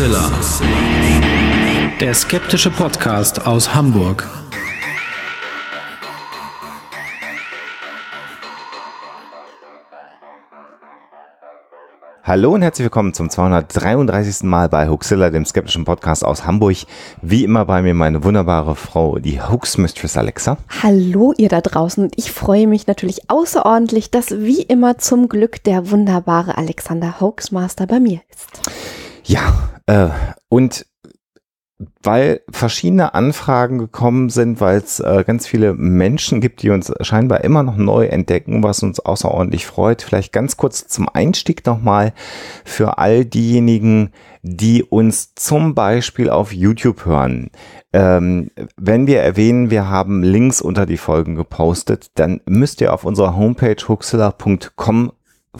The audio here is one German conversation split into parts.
Huxilla. Der skeptische Podcast aus Hamburg. Hallo und herzlich willkommen zum 233. Mal bei Huxilla, dem skeptischen Podcast aus Hamburg. Wie immer bei mir meine wunderbare Frau, die Hoax Mistress Alexa. Hallo ihr da draußen und ich freue mich natürlich außerordentlich, dass wie immer zum Glück der wunderbare Alexander Hoaxmaster bei mir ist. Ja, und weil verschiedene Anfragen gekommen sind, weil es äh, ganz viele Menschen gibt, die uns scheinbar immer noch neu entdecken, was uns außerordentlich freut. Vielleicht ganz kurz zum Einstieg nochmal für all diejenigen, die uns zum Beispiel auf YouTube hören. Ähm, wenn wir erwähnen, wir haben Links unter die Folgen gepostet, dann müsst ihr auf unserer Homepage huxilla.com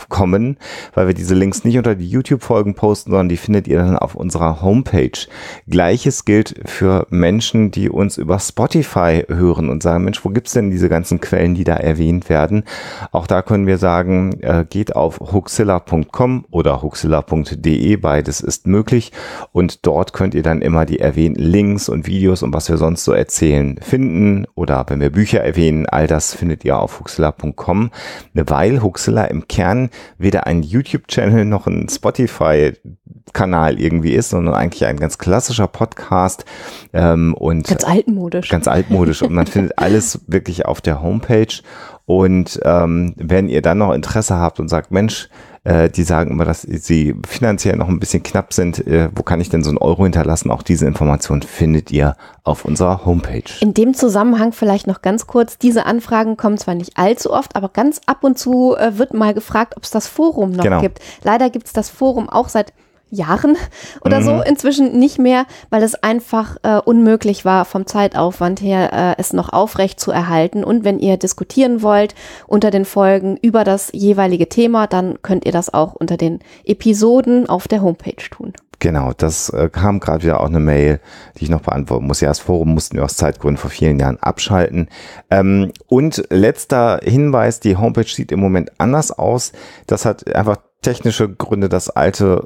kommen, weil wir diese Links nicht unter die YouTube-Folgen posten, sondern die findet ihr dann auf unserer Homepage. Gleiches gilt für Menschen, die uns über Spotify hören und sagen, Mensch, wo gibt's denn diese ganzen Quellen, die da erwähnt werden? Auch da können wir sagen, äh, geht auf huxilla.com oder huxilla.de, beides ist möglich und dort könnt ihr dann immer die erwähnten Links und Videos und was wir sonst so erzählen finden oder wenn wir Bücher erwähnen, all das findet ihr auf huxilla.com, weil Huxilla im Kern weder ein YouTube-Channel noch ein Spotify-Kanal irgendwie ist, sondern eigentlich ein ganz klassischer Podcast. Ähm, und ganz altmodisch. Ganz altmodisch. und man findet alles wirklich auf der Homepage. Und ähm, wenn ihr dann noch Interesse habt und sagt, Mensch, äh, die sagen immer, dass sie finanziell noch ein bisschen knapp sind. Äh, wo kann ich denn so einen Euro hinterlassen? Auch diese Information findet ihr auf unserer Homepage. In dem Zusammenhang vielleicht noch ganz kurz, diese Anfragen kommen zwar nicht allzu oft, aber ganz ab und zu äh, wird mal gefragt, ob es das Forum noch genau. gibt. Leider gibt es das Forum auch seit Jahren oder mhm. so inzwischen nicht mehr, weil es einfach äh, unmöglich war vom Zeitaufwand her, äh, es noch aufrecht zu erhalten. Und wenn ihr diskutieren wollt unter den Folgen über das jeweilige Thema, dann könnt ihr das auch unter den Episoden auf der Homepage tun. Genau, das äh, kam gerade wieder auch eine Mail, die ich noch beantworten muss. Ja, das Forum mussten wir aus Zeitgründen vor vielen Jahren abschalten. Ähm, und letzter Hinweis, die Homepage sieht im Moment anders aus. Das hat einfach technische Gründe. Das alte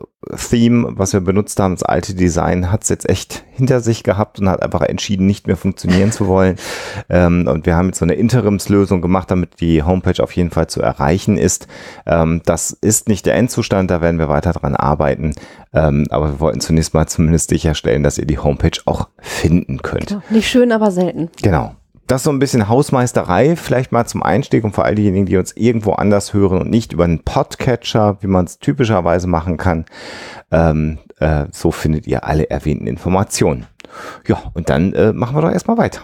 Theme, was wir benutzt haben, das alte Design, hat es jetzt echt hinter sich gehabt und hat einfach entschieden, nicht mehr funktionieren zu wollen. Ähm, und wir haben jetzt so eine Interimslösung gemacht, damit die Homepage auf jeden Fall zu erreichen ist. Ähm, das ist nicht der Endzustand, da werden wir weiter dran arbeiten. Ähm, aber wir wollten zunächst mal zumindest sicherstellen, dass ihr die Homepage auch finden könnt. Genau. Nicht schön, aber selten. Genau das ist so ein bisschen Hausmeisterei, vielleicht mal zum Einstieg und vor all diejenigen, die uns irgendwo anders hören und nicht über einen Podcatcher, wie man es typischerweise machen kann. Ähm, äh, so findet ihr alle erwähnten Informationen. Ja, und dann äh, machen wir doch erstmal weiter.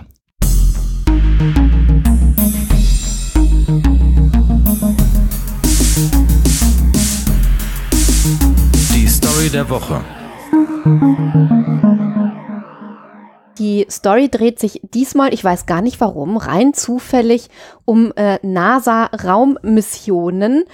Die Story der Woche. Die Story dreht sich diesmal, ich weiß gar nicht warum, rein zufällig um äh, NASA-Raummissionen.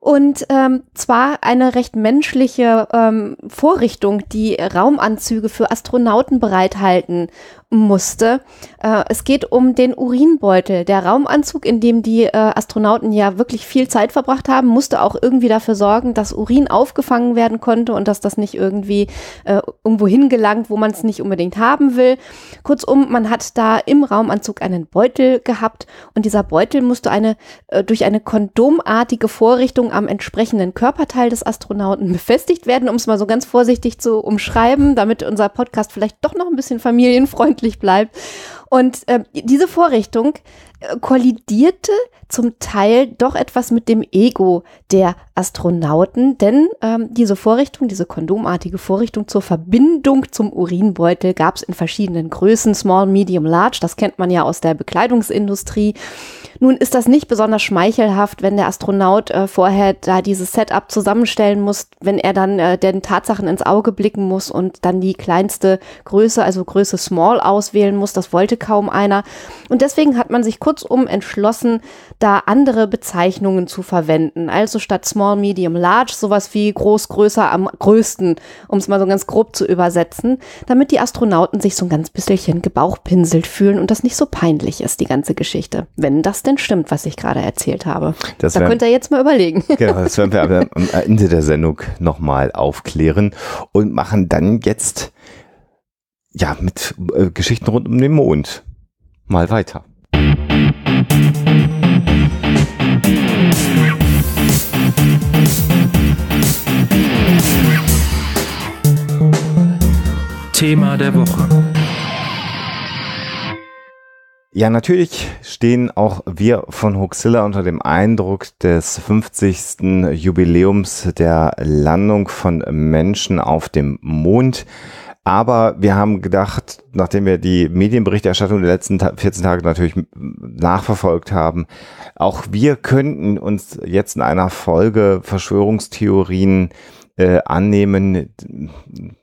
Und ähm, zwar eine recht menschliche ähm, Vorrichtung, die Raumanzüge für Astronauten bereithalten musste. Äh, es geht um den Urinbeutel. Der Raumanzug, in dem die äh, Astronauten ja wirklich viel Zeit verbracht haben, musste auch irgendwie dafür sorgen, dass Urin aufgefangen werden konnte und dass das nicht irgendwie äh, irgendwo hingelangt, wo man es nicht unbedingt haben will. Kurzum, man hat da im Raumanzug einen Beutel gehabt und dieser Beutel musste eine äh, durch eine kondomartige Vorrichtung am entsprechenden Körperteil des Astronauten befestigt werden, um es mal so ganz vorsichtig zu umschreiben, damit unser Podcast vielleicht doch noch ein bisschen familienfreundlich bleibt. Und äh, diese Vorrichtung äh, kollidierte zum Teil doch etwas mit dem Ego der Astronauten, denn ähm, diese Vorrichtung, diese kondomartige Vorrichtung zur Verbindung zum Urinbeutel gab es in verschiedenen Größen, Small, Medium, Large, das kennt man ja aus der Bekleidungsindustrie. Nun ist das nicht besonders schmeichelhaft, wenn der Astronaut äh, vorher da dieses Setup zusammenstellen muss, wenn er dann äh, den Tatsachen ins Auge blicken muss und dann die kleinste Größe, also Größe Small auswählen muss. Das wollte kaum einer. Und deswegen hat man sich kurz kurzum entschlossen, da andere Bezeichnungen zu verwenden. Also statt Small, Medium, Large sowas wie groß, größer, am größten, um es mal so ganz grob zu übersetzen, damit die Astronauten sich so ein ganz bisschen gebauchpinselt fühlen und das nicht so peinlich ist, die ganze Geschichte. Wenn das denn stimmt, was ich gerade erzählt habe. Das da wär- könnt ihr jetzt mal überlegen. Genau, das werden wir aber am Ende der Sendung nochmal aufklären und machen dann jetzt ja mit äh, Geschichten rund um den Mond mal weiter. Thema der Woche. Ja, natürlich stehen auch wir von Huxilla unter dem Eindruck des 50. Jubiläums der Landung von Menschen auf dem Mond. Aber wir haben gedacht, nachdem wir die Medienberichterstattung der letzten Ta- 14 Tage natürlich nachverfolgt haben, auch wir könnten uns jetzt in einer Folge Verschwörungstheorien äh, annehmen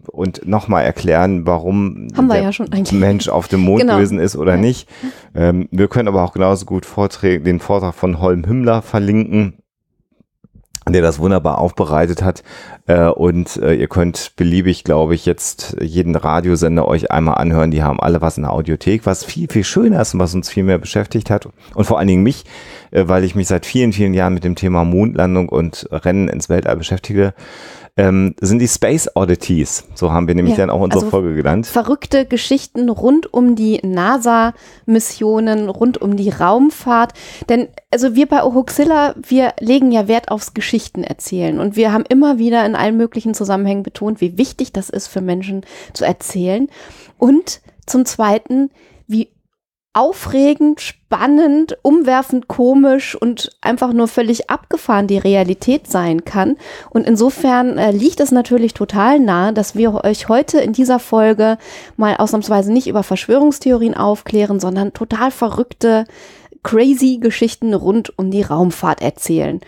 und nochmal erklären, warum Haben wir der ja. Mensch auf dem Mond Genau. gewesen ist oder Ja. nicht. Ähm, wir können aber auch genauso gut Vorträge, den Vortrag von Holm Hümmler verlinken, der das wunderbar aufbereitet hat. Äh, und äh, ihr könnt beliebig, glaube ich, jetzt jeden Radiosender euch einmal anhören. Die haben alle was in der Audiothek, was viel, viel schöner ist und was uns viel mehr beschäftigt hat. Und vor allen Dingen mich, äh, weil ich mich seit vielen, vielen Jahren mit dem Thema Mondlandung und Rennen ins Weltall beschäftige, ähm, sind die Space Oddities. So haben wir nämlich Ja, dann auch unsere also Folge genannt. verrückte Geschichten rund um die NASA-Missionen, rund um die Raumfahrt. Denn also wir bei Ohuxilla, wir legen ja Wert aufs Geschichten erzählen. Und wir haben immer wieder in allen möglichen Zusammenhängen betont, wie wichtig das ist für Menschen zu erzählen. Und zum Zweiten, aufregend, spannend, umwerfend, komisch und einfach nur völlig abgefahren die Realität sein kann. Und insofern äh, liegt es natürlich total nahe, dass wir euch heute in dieser Folge mal ausnahmsweise nicht über Verschwörungstheorien aufklären, sondern total verrückte, crazy Geschichten rund um die Raumfahrt erzählen.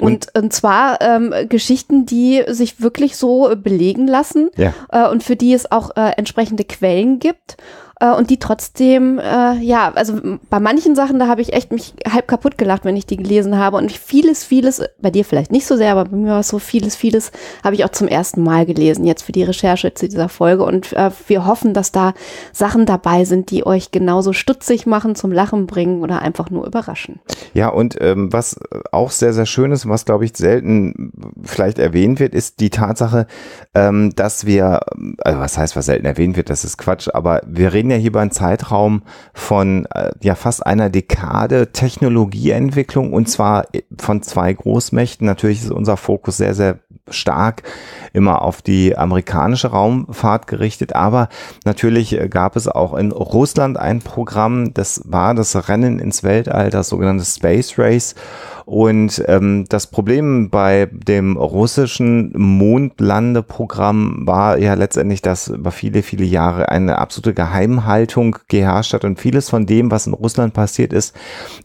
Und, und zwar ähm, Geschichten, die sich wirklich so belegen lassen Ja. äh, und für die es auch äh, entsprechende Quellen gibt äh, und die trotzdem, äh, ja, also bei manchen Sachen, da habe ich echt mich halb kaputt gelacht, wenn ich die gelesen habe und vieles, vieles, bei dir vielleicht nicht so sehr, aber bei mir war es so vieles, vieles, habe ich auch zum ersten Mal gelesen, jetzt für die Recherche zu dieser Folge und äh, wir hoffen, dass da Sachen dabei sind, die euch genauso stutzig machen, zum Lachen bringen oder einfach nur überraschen. Ja, und ähm, was auch sehr, sehr schön ist was, glaube ich, selten vielleicht erwähnt wird, ist die Tatsache, ähm, dass wir, also was heißt, was selten erwähnt wird, das ist Quatsch, aber wir reden ja hier über einen Zeitraum von äh, ja fast einer Dekade Technologieentwicklung und zwar von zwei Großmächten. Natürlich ist unser Fokus sehr, sehr stark immer auf die amerikanische Raumfahrt gerichtet, aber natürlich äh, gab es auch in Russland ein Programm, das war das Rennen ins Weltall, das sogenannte Space Race. Und ähm, das Problem bei dem russischen Mondlandeprogramm war ja letztendlich, dass über viele, viele Jahre eine absolute Geheimhaltung geherrscht hat und vieles von dem, was in Russland passiert ist,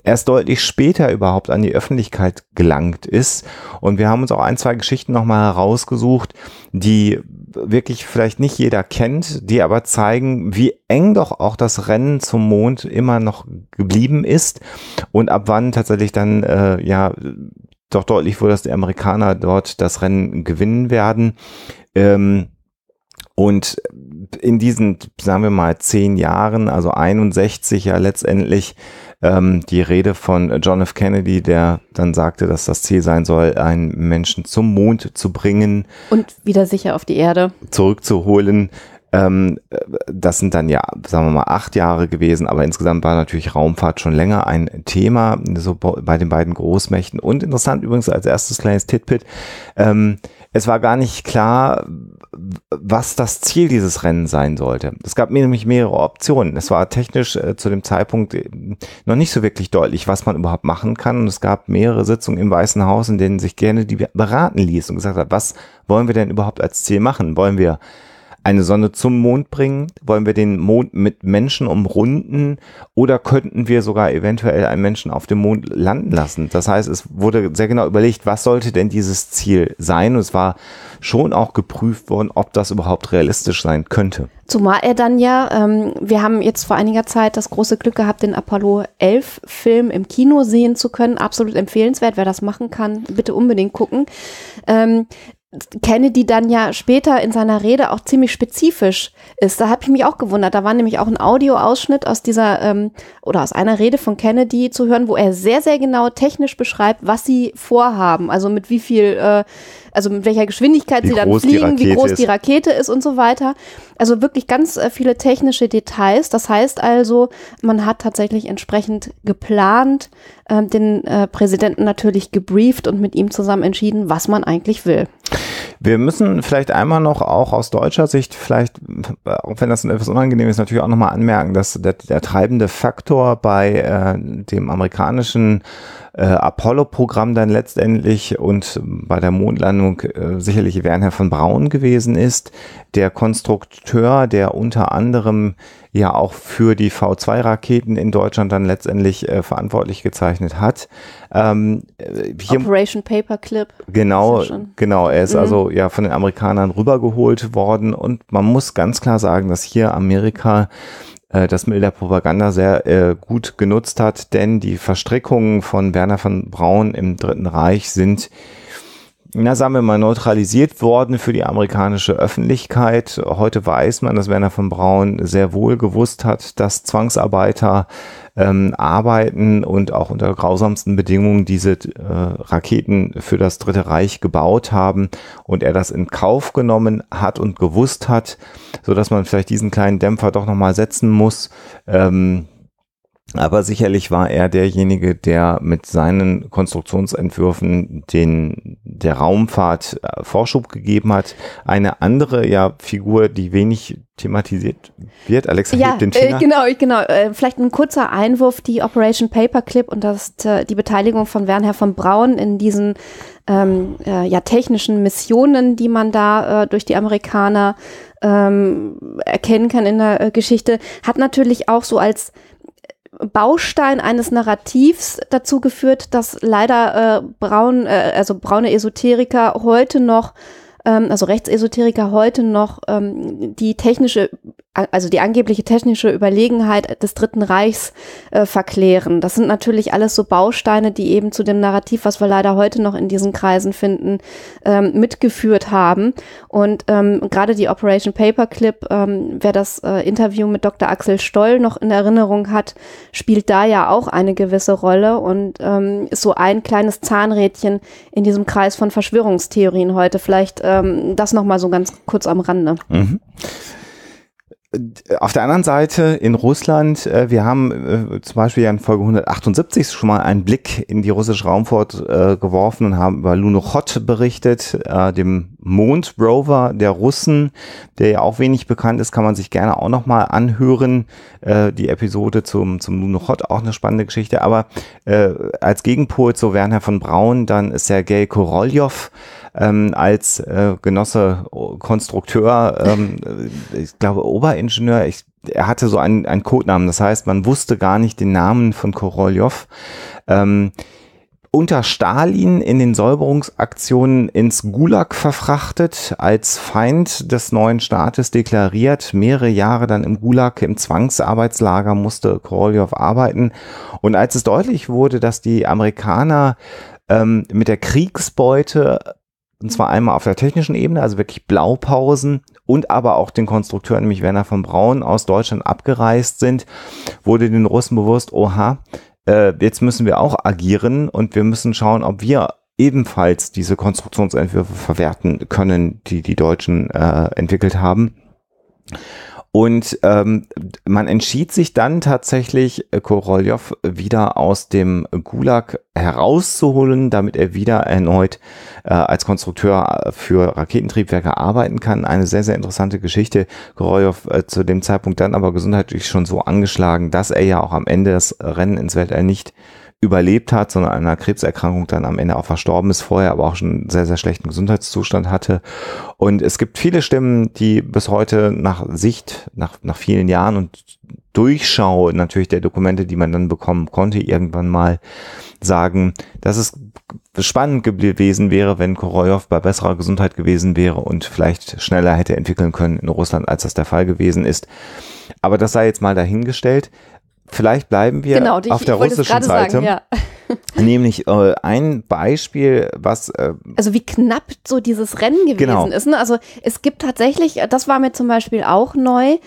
erst deutlich später überhaupt an die Öffentlichkeit gelangt ist. Und wir haben uns auch ein, zwei Geschichten nochmal herausgesucht, die wirklich vielleicht nicht jeder kennt, die aber zeigen, wie eng doch auch das Rennen zum Mond immer noch geblieben ist und ab wann tatsächlich dann äh, ja doch deutlich wurde, dass die Amerikaner dort das Rennen gewinnen werden. Ähm, und in diesen, sagen wir mal, zehn Jahren, also 61 ja letztendlich, ähm, die Rede von John F. Kennedy, der dann sagte, dass das Ziel sein soll, einen Menschen zum Mond zu bringen, Und wieder sicher auf die Erde. zurückzuholen. Ähm, äh, das sind dann ja, sagen wir mal, acht Jahre gewesen, aber insgesamt war natürlich Raumfahrt schon länger ein Thema, so bei den beiden Großmächten. Und interessant übrigens als erstes kleines Titbit, ähm, es war gar nicht klar, was das Ziel dieses Rennens sein sollte. Es gab nämlich mehrere Optionen. Es war technisch äh, zu dem Zeitpunkt äh, noch nicht so wirklich deutlich, was man überhaupt machen kann. Und es gab mehrere Sitzungen im Weißen Haus, in denen sich gerne die beraten ließ und gesagt hat, was wollen wir denn überhaupt als Ziel machen? Wollen wir eine Sonne zum Mond bringen? Wollen wir den Mond mit Menschen umrunden? Oder könnten wir sogar eventuell einen Menschen auf dem Mond landen lassen? Das heißt, es wurde sehr genau überlegt, was sollte denn dieses Ziel sein? Und es war schon auch geprüft worden, ob das überhaupt realistisch sein könnte. Zumal er dann ja, ähm, wir haben jetzt vor einiger Zeit das große Glück gehabt, den Apollo 11 Film im Kino sehen zu können. Absolut empfehlenswert, wer das machen kann, bitte unbedingt gucken. Ähm, Kennedy dann ja später in seiner Rede auch ziemlich spezifisch ist. Da habe ich mich auch gewundert. Da war nämlich auch ein Audioausschnitt aus dieser ähm, oder aus einer Rede von Kennedy zu hören, wo er sehr, sehr genau technisch beschreibt, was sie vorhaben. Also mit wie viel, äh, also mit welcher Geschwindigkeit Wie sie dann fliegen, wie groß ist. die Rakete ist und so weiter. Also wirklich ganz äh, viele technische Details. Das heißt also, man hat tatsächlich entsprechend geplant, ähm, den äh, Präsidenten natürlich gebrieft und mit ihm zusammen entschieden, was man eigentlich will. Wir müssen vielleicht einmal noch auch aus deutscher Sicht vielleicht, äh, auch wenn das etwas unangenehm ist, natürlich auch nochmal anmerken, dass der, der treibende Faktor bei äh, dem amerikanischen äh, Apollo-Programm dann letztendlich und bei der Mondlandung äh, sicherlich Werner von Braun gewesen ist, der Konstrukteur, der unter anderem ja auch für die V2-Raketen in Deutschland dann letztendlich äh, verantwortlich gezeichnet hat. Ähm, äh, Operation Paperclip. Genau, ja genau. Er ist Mhm. also ja von den Amerikanern rübergeholt worden und man muss ganz klar sagen, dass hier Amerika äh, das Mittel der Propaganda sehr äh, gut genutzt hat, denn die Verstrickungen von Werner von Braun im Dritten Reich sind na, sagen wir mal, neutralisiert worden für die amerikanische Öffentlichkeit. Heute weiß man, dass Werner von Braun sehr wohl gewusst hat, dass Zwangsarbeiter ähm, arbeiten und auch unter grausamsten Bedingungen diese äh, Raketen für das Dritte Reich gebaut haben und er das in Kauf genommen hat und gewusst hat, so dass man vielleicht diesen kleinen Dämpfer doch nochmal setzen muss. Ähm, aber sicherlich war er derjenige, der mit seinen Konstruktionsentwürfen den, der Raumfahrt äh, Vorschub gegeben hat. Eine andere ja, Figur, die wenig thematisiert wird, Alexa Ja, hebt den äh, Finger. genau, genau. Äh, vielleicht ein kurzer Einwurf, die Operation Paperclip und das, äh, die Beteiligung von Werner von Braun in diesen ähm, äh, ja, technischen Missionen, die man da äh, durch die Amerikaner ähm, erkennen kann in der Geschichte, hat natürlich auch so als Baustein eines Narrativs dazu geführt, dass leider äh, braun, äh, also braune Esoteriker heute noch, ähm, also Rechtsesoteriker heute noch ähm, die technische, also die angebliche technische Überlegenheit des Dritten Reichs äh, verklären. Das sind natürlich alles so Bausteine, die eben zu dem Narrativ, was wir leider heute noch in diesen Kreisen finden, ähm, mitgeführt haben. Und ähm, gerade die Operation Paperclip, ähm, wer das äh, Interview mit Dr. Axel Stoll noch in Erinnerung hat, spielt da ja auch eine gewisse Rolle und ähm, ist so ein kleines Zahnrädchen in diesem Kreis von Verschwörungstheorien heute. Vielleicht ähm, das nochmal so ganz kurz am Rande. Mhm. Auf der anderen Seite in Russland, äh, wir haben äh, zum Beispiel ja in Folge 178 schon mal einen Blick in die russische Raumfahrt äh, geworfen und haben über Lunokhod berichtet, äh, dem Mondrover der Russen, der ja auch wenig bekannt ist, kann man sich gerne auch nochmal anhören. Äh, die Episode zum, zum Lunokhod, auch eine spannende Geschichte. Aber äh, als Gegenpol zu Werner von Braun dann Sergei Korolev, ähm, als äh, Genosse Konstrukteur, ähm, äh, ich glaube Oberingenieur, ich, er hatte so einen, einen Codenamen, das heißt, man wusste gar nicht den Namen von Korolev. Ähm, unter Stalin in den Säuberungsaktionen ins Gulag verfrachtet, als Feind des neuen Staates deklariert, mehrere Jahre dann im Gulag, im Zwangsarbeitslager musste Korolev arbeiten. Und als es deutlich wurde, dass die Amerikaner ähm, mit der Kriegsbeute und zwar einmal auf der technischen Ebene, also wirklich Blaupausen und aber auch den Konstrukteuren, nämlich Werner von Braun aus Deutschland abgereist sind, wurde den Russen bewusst, oha, äh, jetzt müssen wir auch agieren und wir müssen schauen, ob wir ebenfalls diese Konstruktionsentwürfe verwerten können, die die Deutschen äh, entwickelt haben. Und ähm, man entschied sich dann tatsächlich, äh, Korolev wieder aus dem Gulag herauszuholen, damit er wieder erneut äh, als Konstrukteur äh, für Raketentriebwerke arbeiten kann. Eine sehr, sehr interessante Geschichte. Korolev äh, zu dem Zeitpunkt dann aber gesundheitlich schon so angeschlagen, dass er ja auch am Ende das Rennen ins Weltall nicht überlebt hat, sondern an einer Krebserkrankung dann am Ende auch verstorben ist, vorher aber auch schon einen sehr, sehr schlechten Gesundheitszustand hatte. Und es gibt viele Stimmen, die bis heute nach Sicht, nach, nach vielen Jahren und Durchschau natürlich der Dokumente, die man dann bekommen konnte, irgendwann mal sagen, dass es spannend gewesen wäre, wenn Korolev bei besserer Gesundheit gewesen wäre und vielleicht schneller hätte entwickeln können in Russland, als das der Fall gewesen ist. Aber das sei jetzt mal dahingestellt. Vielleicht bleiben wir genau, die, auf der russischen Seite. Sagen, ja. Nämlich äh, ein Beispiel, was. Äh, also wie knapp so dieses Rennen gewesen genau. ist. Ne? Also es gibt tatsächlich, das war mir zum Beispiel auch neu,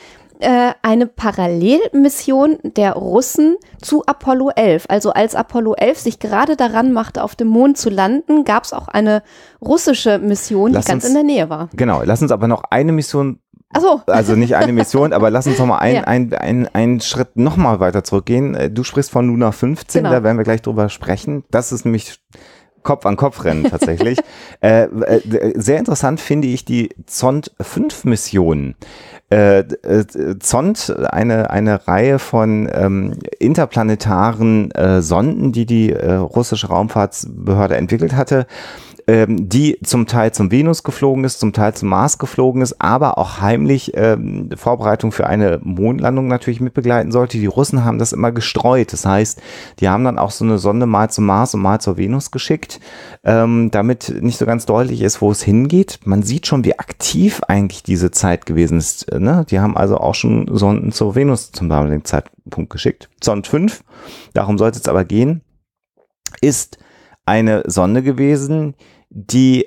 äh, eine Parallelmission der Russen zu Apollo 11. Also als Apollo 11 sich gerade daran machte, auf dem Mond zu landen, gab es auch eine russische Mission, lass die ganz uns, in der Nähe war. Genau, lass uns aber noch eine Mission so. Also nicht eine Mission, aber lass uns noch mal einen ja. ein, ein, ein Schritt noch mal weiter zurückgehen. Äh, du sprichst von Luna 15, genau. da werden wir gleich drüber sprechen. Das ist nämlich Kopf an Kopf rennen tatsächlich. äh, äh, sehr interessant finde ich die Zond 5 Mission. Äh, äh, Zond, eine, eine Reihe von ähm, interplanetaren äh, Sonden, die die russische Raumfahrtsbehörde entwickelt hatte ähm, die zum Teil zum Venus geflogen ist, zum Teil zum Mars geflogen ist, aber auch heimlich ähm, Vorbereitung für eine Mondlandung natürlich mitbegleiten sollte. Die Russen haben das immer gestreut. Das heißt, die haben dann auch so eine Sonde mal zum Mars und mal zur Venus geschickt, ähm, damit nicht so ganz deutlich ist, wo es hingeht. Man sieht schon, wie aktiv eigentlich diese Zeit gewesen ist. Ne? Die haben also auch schon Sonden zur Venus zum damaligen Zeitpunkt geschickt. Sond 5, darum sollte es aber gehen, ist eine Sonde gewesen,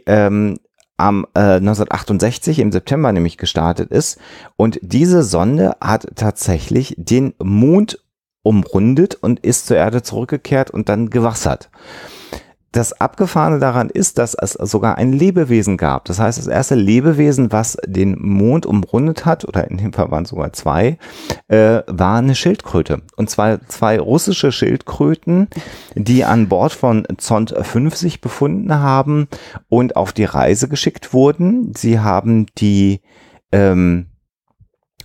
ähm, am äh, 1968 im September nämlich gestartet ist. Und diese Sonde hat tatsächlich den Mond umrundet und ist zur Erde zurückgekehrt und dann gewassert das Abgefahrene daran ist, dass es sogar ein Lebewesen gab. Das heißt, das erste Lebewesen, was den Mond umrundet hat, oder in dem Fall waren es sogar zwei, äh, war eine Schildkröte. Und zwar zwei russische Schildkröten, die an Bord von Zond 5 sich befunden haben und auf die Reise geschickt wurden. Sie haben die ähm,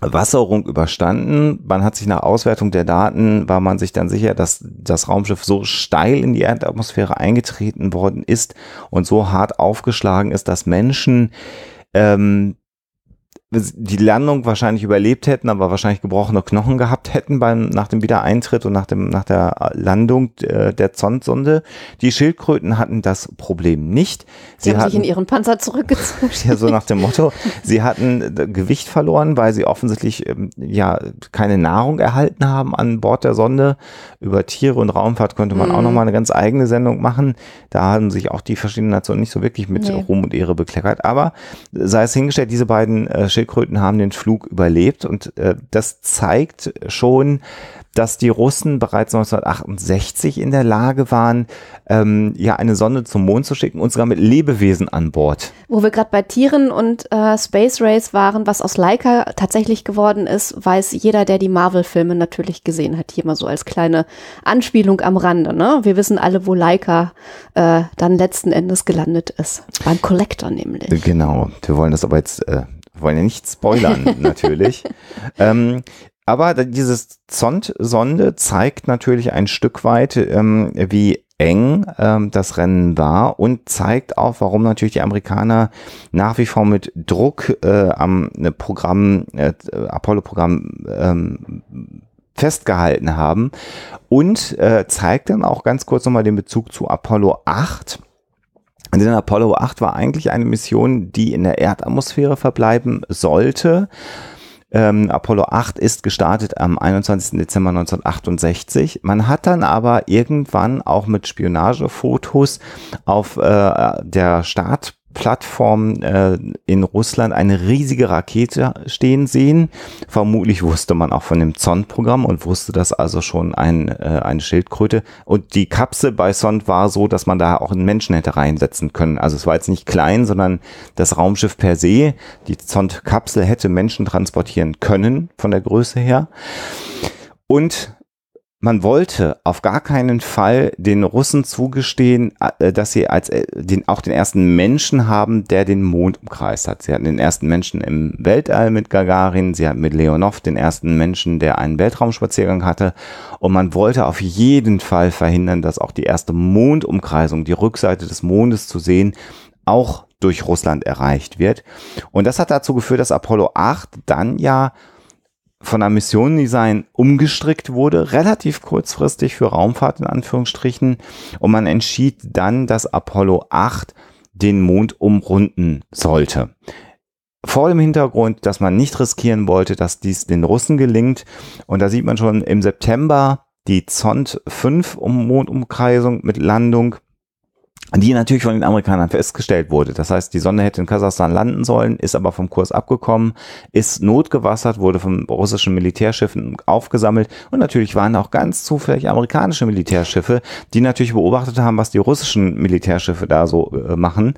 Wasserung überstanden. Man hat sich nach Auswertung der Daten, war man sich dann sicher, dass das Raumschiff so steil in die Erdatmosphäre eingetreten worden ist und so hart aufgeschlagen ist, dass Menschen ähm, die Landung wahrscheinlich überlebt hätten, aber wahrscheinlich gebrochene Knochen gehabt hätten beim, nach dem Wiedereintritt und nach, dem, nach der Landung äh, der Zondsonde. Die Schildkröten hatten das Problem nicht. Sie, sie haben hatten, sich in ihren Panzer zurückgezogen. ja, so nach dem Motto. Sie hatten äh, Gewicht verloren, weil sie offensichtlich ähm, ja keine Nahrung erhalten haben an Bord der Sonde. Über Tiere und Raumfahrt könnte man mhm. auch nochmal eine ganz eigene Sendung machen. Da haben sich auch die verschiedenen Nationen nicht so wirklich mit nee. Ruhm und Ehre bekleckert. Aber sei es hingestellt, diese beiden äh, Schildkröten haben den Flug überlebt und äh, das zeigt schon, dass die Russen bereits 1968 in der Lage waren, ähm, ja eine Sonde zum Mond zu schicken und sogar mit Lebewesen an Bord. Wo wir gerade bei Tieren und äh, Space Race waren, was aus Leica tatsächlich geworden ist, weiß jeder, der die Marvel-Filme natürlich gesehen hat, hier mal so als kleine Anspielung am Rande. Ne? Wir wissen alle, wo Leica äh, dann letzten Endes gelandet ist. Beim Collector nämlich. Genau. Wir wollen das aber jetzt äh, wir wollen ja nicht spoilern, natürlich. Ähm, aber dieses Zond-Sonde zeigt natürlich ein Stück weit, ähm, wie eng ähm, das Rennen war und zeigt auch, warum natürlich die Amerikaner nach wie vor mit Druck äh, am ne, Programm, äh, Apollo-Programm ähm, festgehalten haben und äh, zeigt dann auch ganz kurz nochmal den Bezug zu Apollo 8 denn Apollo 8 war eigentlich eine Mission, die in der Erdatmosphäre verbleiben sollte. Ähm, Apollo 8 ist gestartet am 21. Dezember 1968. Man hat dann aber irgendwann auch mit Spionagefotos auf äh, der Start Plattform äh, in Russland eine riesige Rakete stehen sehen. Vermutlich wusste man auch von dem Zond-Programm und wusste das also schon ein, äh, eine Schildkröte. Und die Kapsel bei Zond war so, dass man da auch einen Menschen hätte reinsetzen können. Also es war jetzt nicht klein, sondern das Raumschiff per se, die Zond-Kapsel hätte Menschen transportieren können von der Größe her. Und man wollte auf gar keinen Fall den Russen zugestehen, äh, dass sie als äh, den, auch den ersten Menschen haben, der den Mond umkreist hat. Sie hatten den ersten Menschen im Weltall mit Gagarin, sie hatten mit Leonov den ersten Menschen, der einen Weltraumspaziergang hatte. Und man wollte auf jeden Fall verhindern, dass auch die erste Mondumkreisung, die Rückseite des Mondes zu sehen, auch durch Russland erreicht wird. Und das hat dazu geführt, dass Apollo 8 dann ja von der Missionendesign umgestrickt wurde, relativ kurzfristig für Raumfahrt in Anführungsstrichen. Und man entschied dann, dass Apollo 8 den Mond umrunden sollte. Vor dem Hintergrund, dass man nicht riskieren wollte, dass dies den Russen gelingt. Und da sieht man schon im September die Zond 5 um Mondumkreisung mit Landung die natürlich von den Amerikanern festgestellt wurde. Das heißt, die Sonne hätte in Kasachstan landen sollen, ist aber vom Kurs abgekommen, ist notgewassert, wurde von russischen Militärschiffen aufgesammelt und natürlich waren auch ganz zufällig amerikanische Militärschiffe, die natürlich beobachtet haben, was die russischen Militärschiffe da so äh, machen.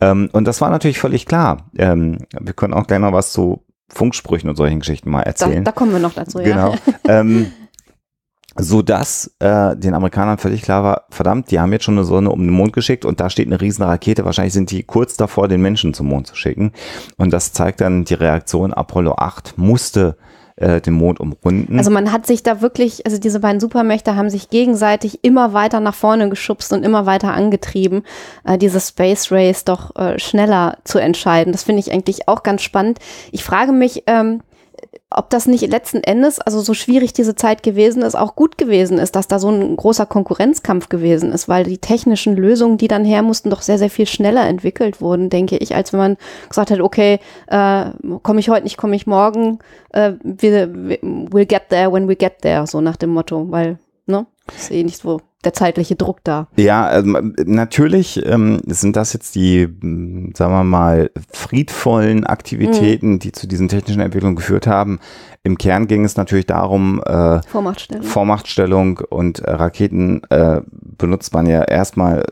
Ähm, und das war natürlich völlig klar. Ähm, wir können auch gleich noch was zu Funksprüchen und solchen Geschichten mal erzählen. Da, da kommen wir noch dazu, genau. ja. Ähm, so dass äh, den Amerikanern völlig klar war, verdammt, die haben jetzt schon eine Sonne um den Mond geschickt und da steht eine riesen Rakete, wahrscheinlich sind die kurz davor, den Menschen zum Mond zu schicken. Und das zeigt dann die Reaktion, Apollo 8 musste äh, den Mond umrunden. Also man hat sich da wirklich, also diese beiden Supermächte haben sich gegenseitig immer weiter nach vorne geschubst und immer weiter angetrieben, äh, diese Space Race doch äh, schneller zu entscheiden. Das finde ich eigentlich auch ganz spannend. Ich frage mich, ähm, ob das nicht letzten Endes, also so schwierig diese Zeit gewesen ist, auch gut gewesen ist, dass da so ein großer Konkurrenzkampf gewesen ist, weil die technischen Lösungen, die dann her mussten, doch sehr, sehr viel schneller entwickelt wurden, denke ich, als wenn man gesagt hat, okay, äh, komme ich heute nicht, komme ich morgen, äh, wir, we'll get there when we get there, so nach dem Motto, weil, ne, ist eh nicht so der zeitliche Druck da. Ja, also natürlich ähm, sind das jetzt die, hm, sagen wir mal, friedvollen Aktivitäten, mhm. die zu diesen technischen Entwicklungen geführt haben. Im Kern ging es natürlich darum, äh, Vormachtstellung. Vormachtstellung und äh, Raketen äh, benutzt man ja erstmal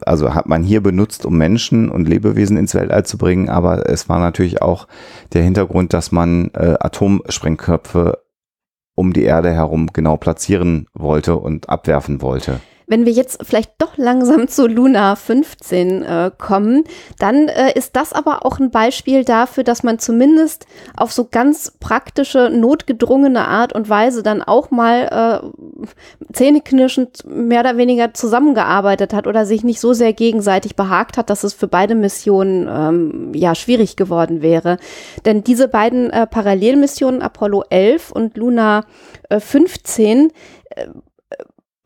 also hat man hier benutzt, um Menschen und Lebewesen ins Weltall zu bringen, aber es war natürlich auch der Hintergrund, dass man äh, Atomsprengköpfe um die Erde herum genau platzieren wollte und abwerfen wollte. Wenn wir jetzt vielleicht doch langsam zu Luna 15 äh, kommen, dann äh, ist das aber auch ein Beispiel dafür, dass man zumindest auf so ganz praktische, notgedrungene Art und Weise dann auch mal äh, zähneknirschend mehr oder weniger zusammengearbeitet hat oder sich nicht so sehr gegenseitig behagt hat, dass es für beide Missionen ähm, ja schwierig geworden wäre. Denn diese beiden äh, Parallelmissionen Apollo 11 und Luna äh, 15 äh,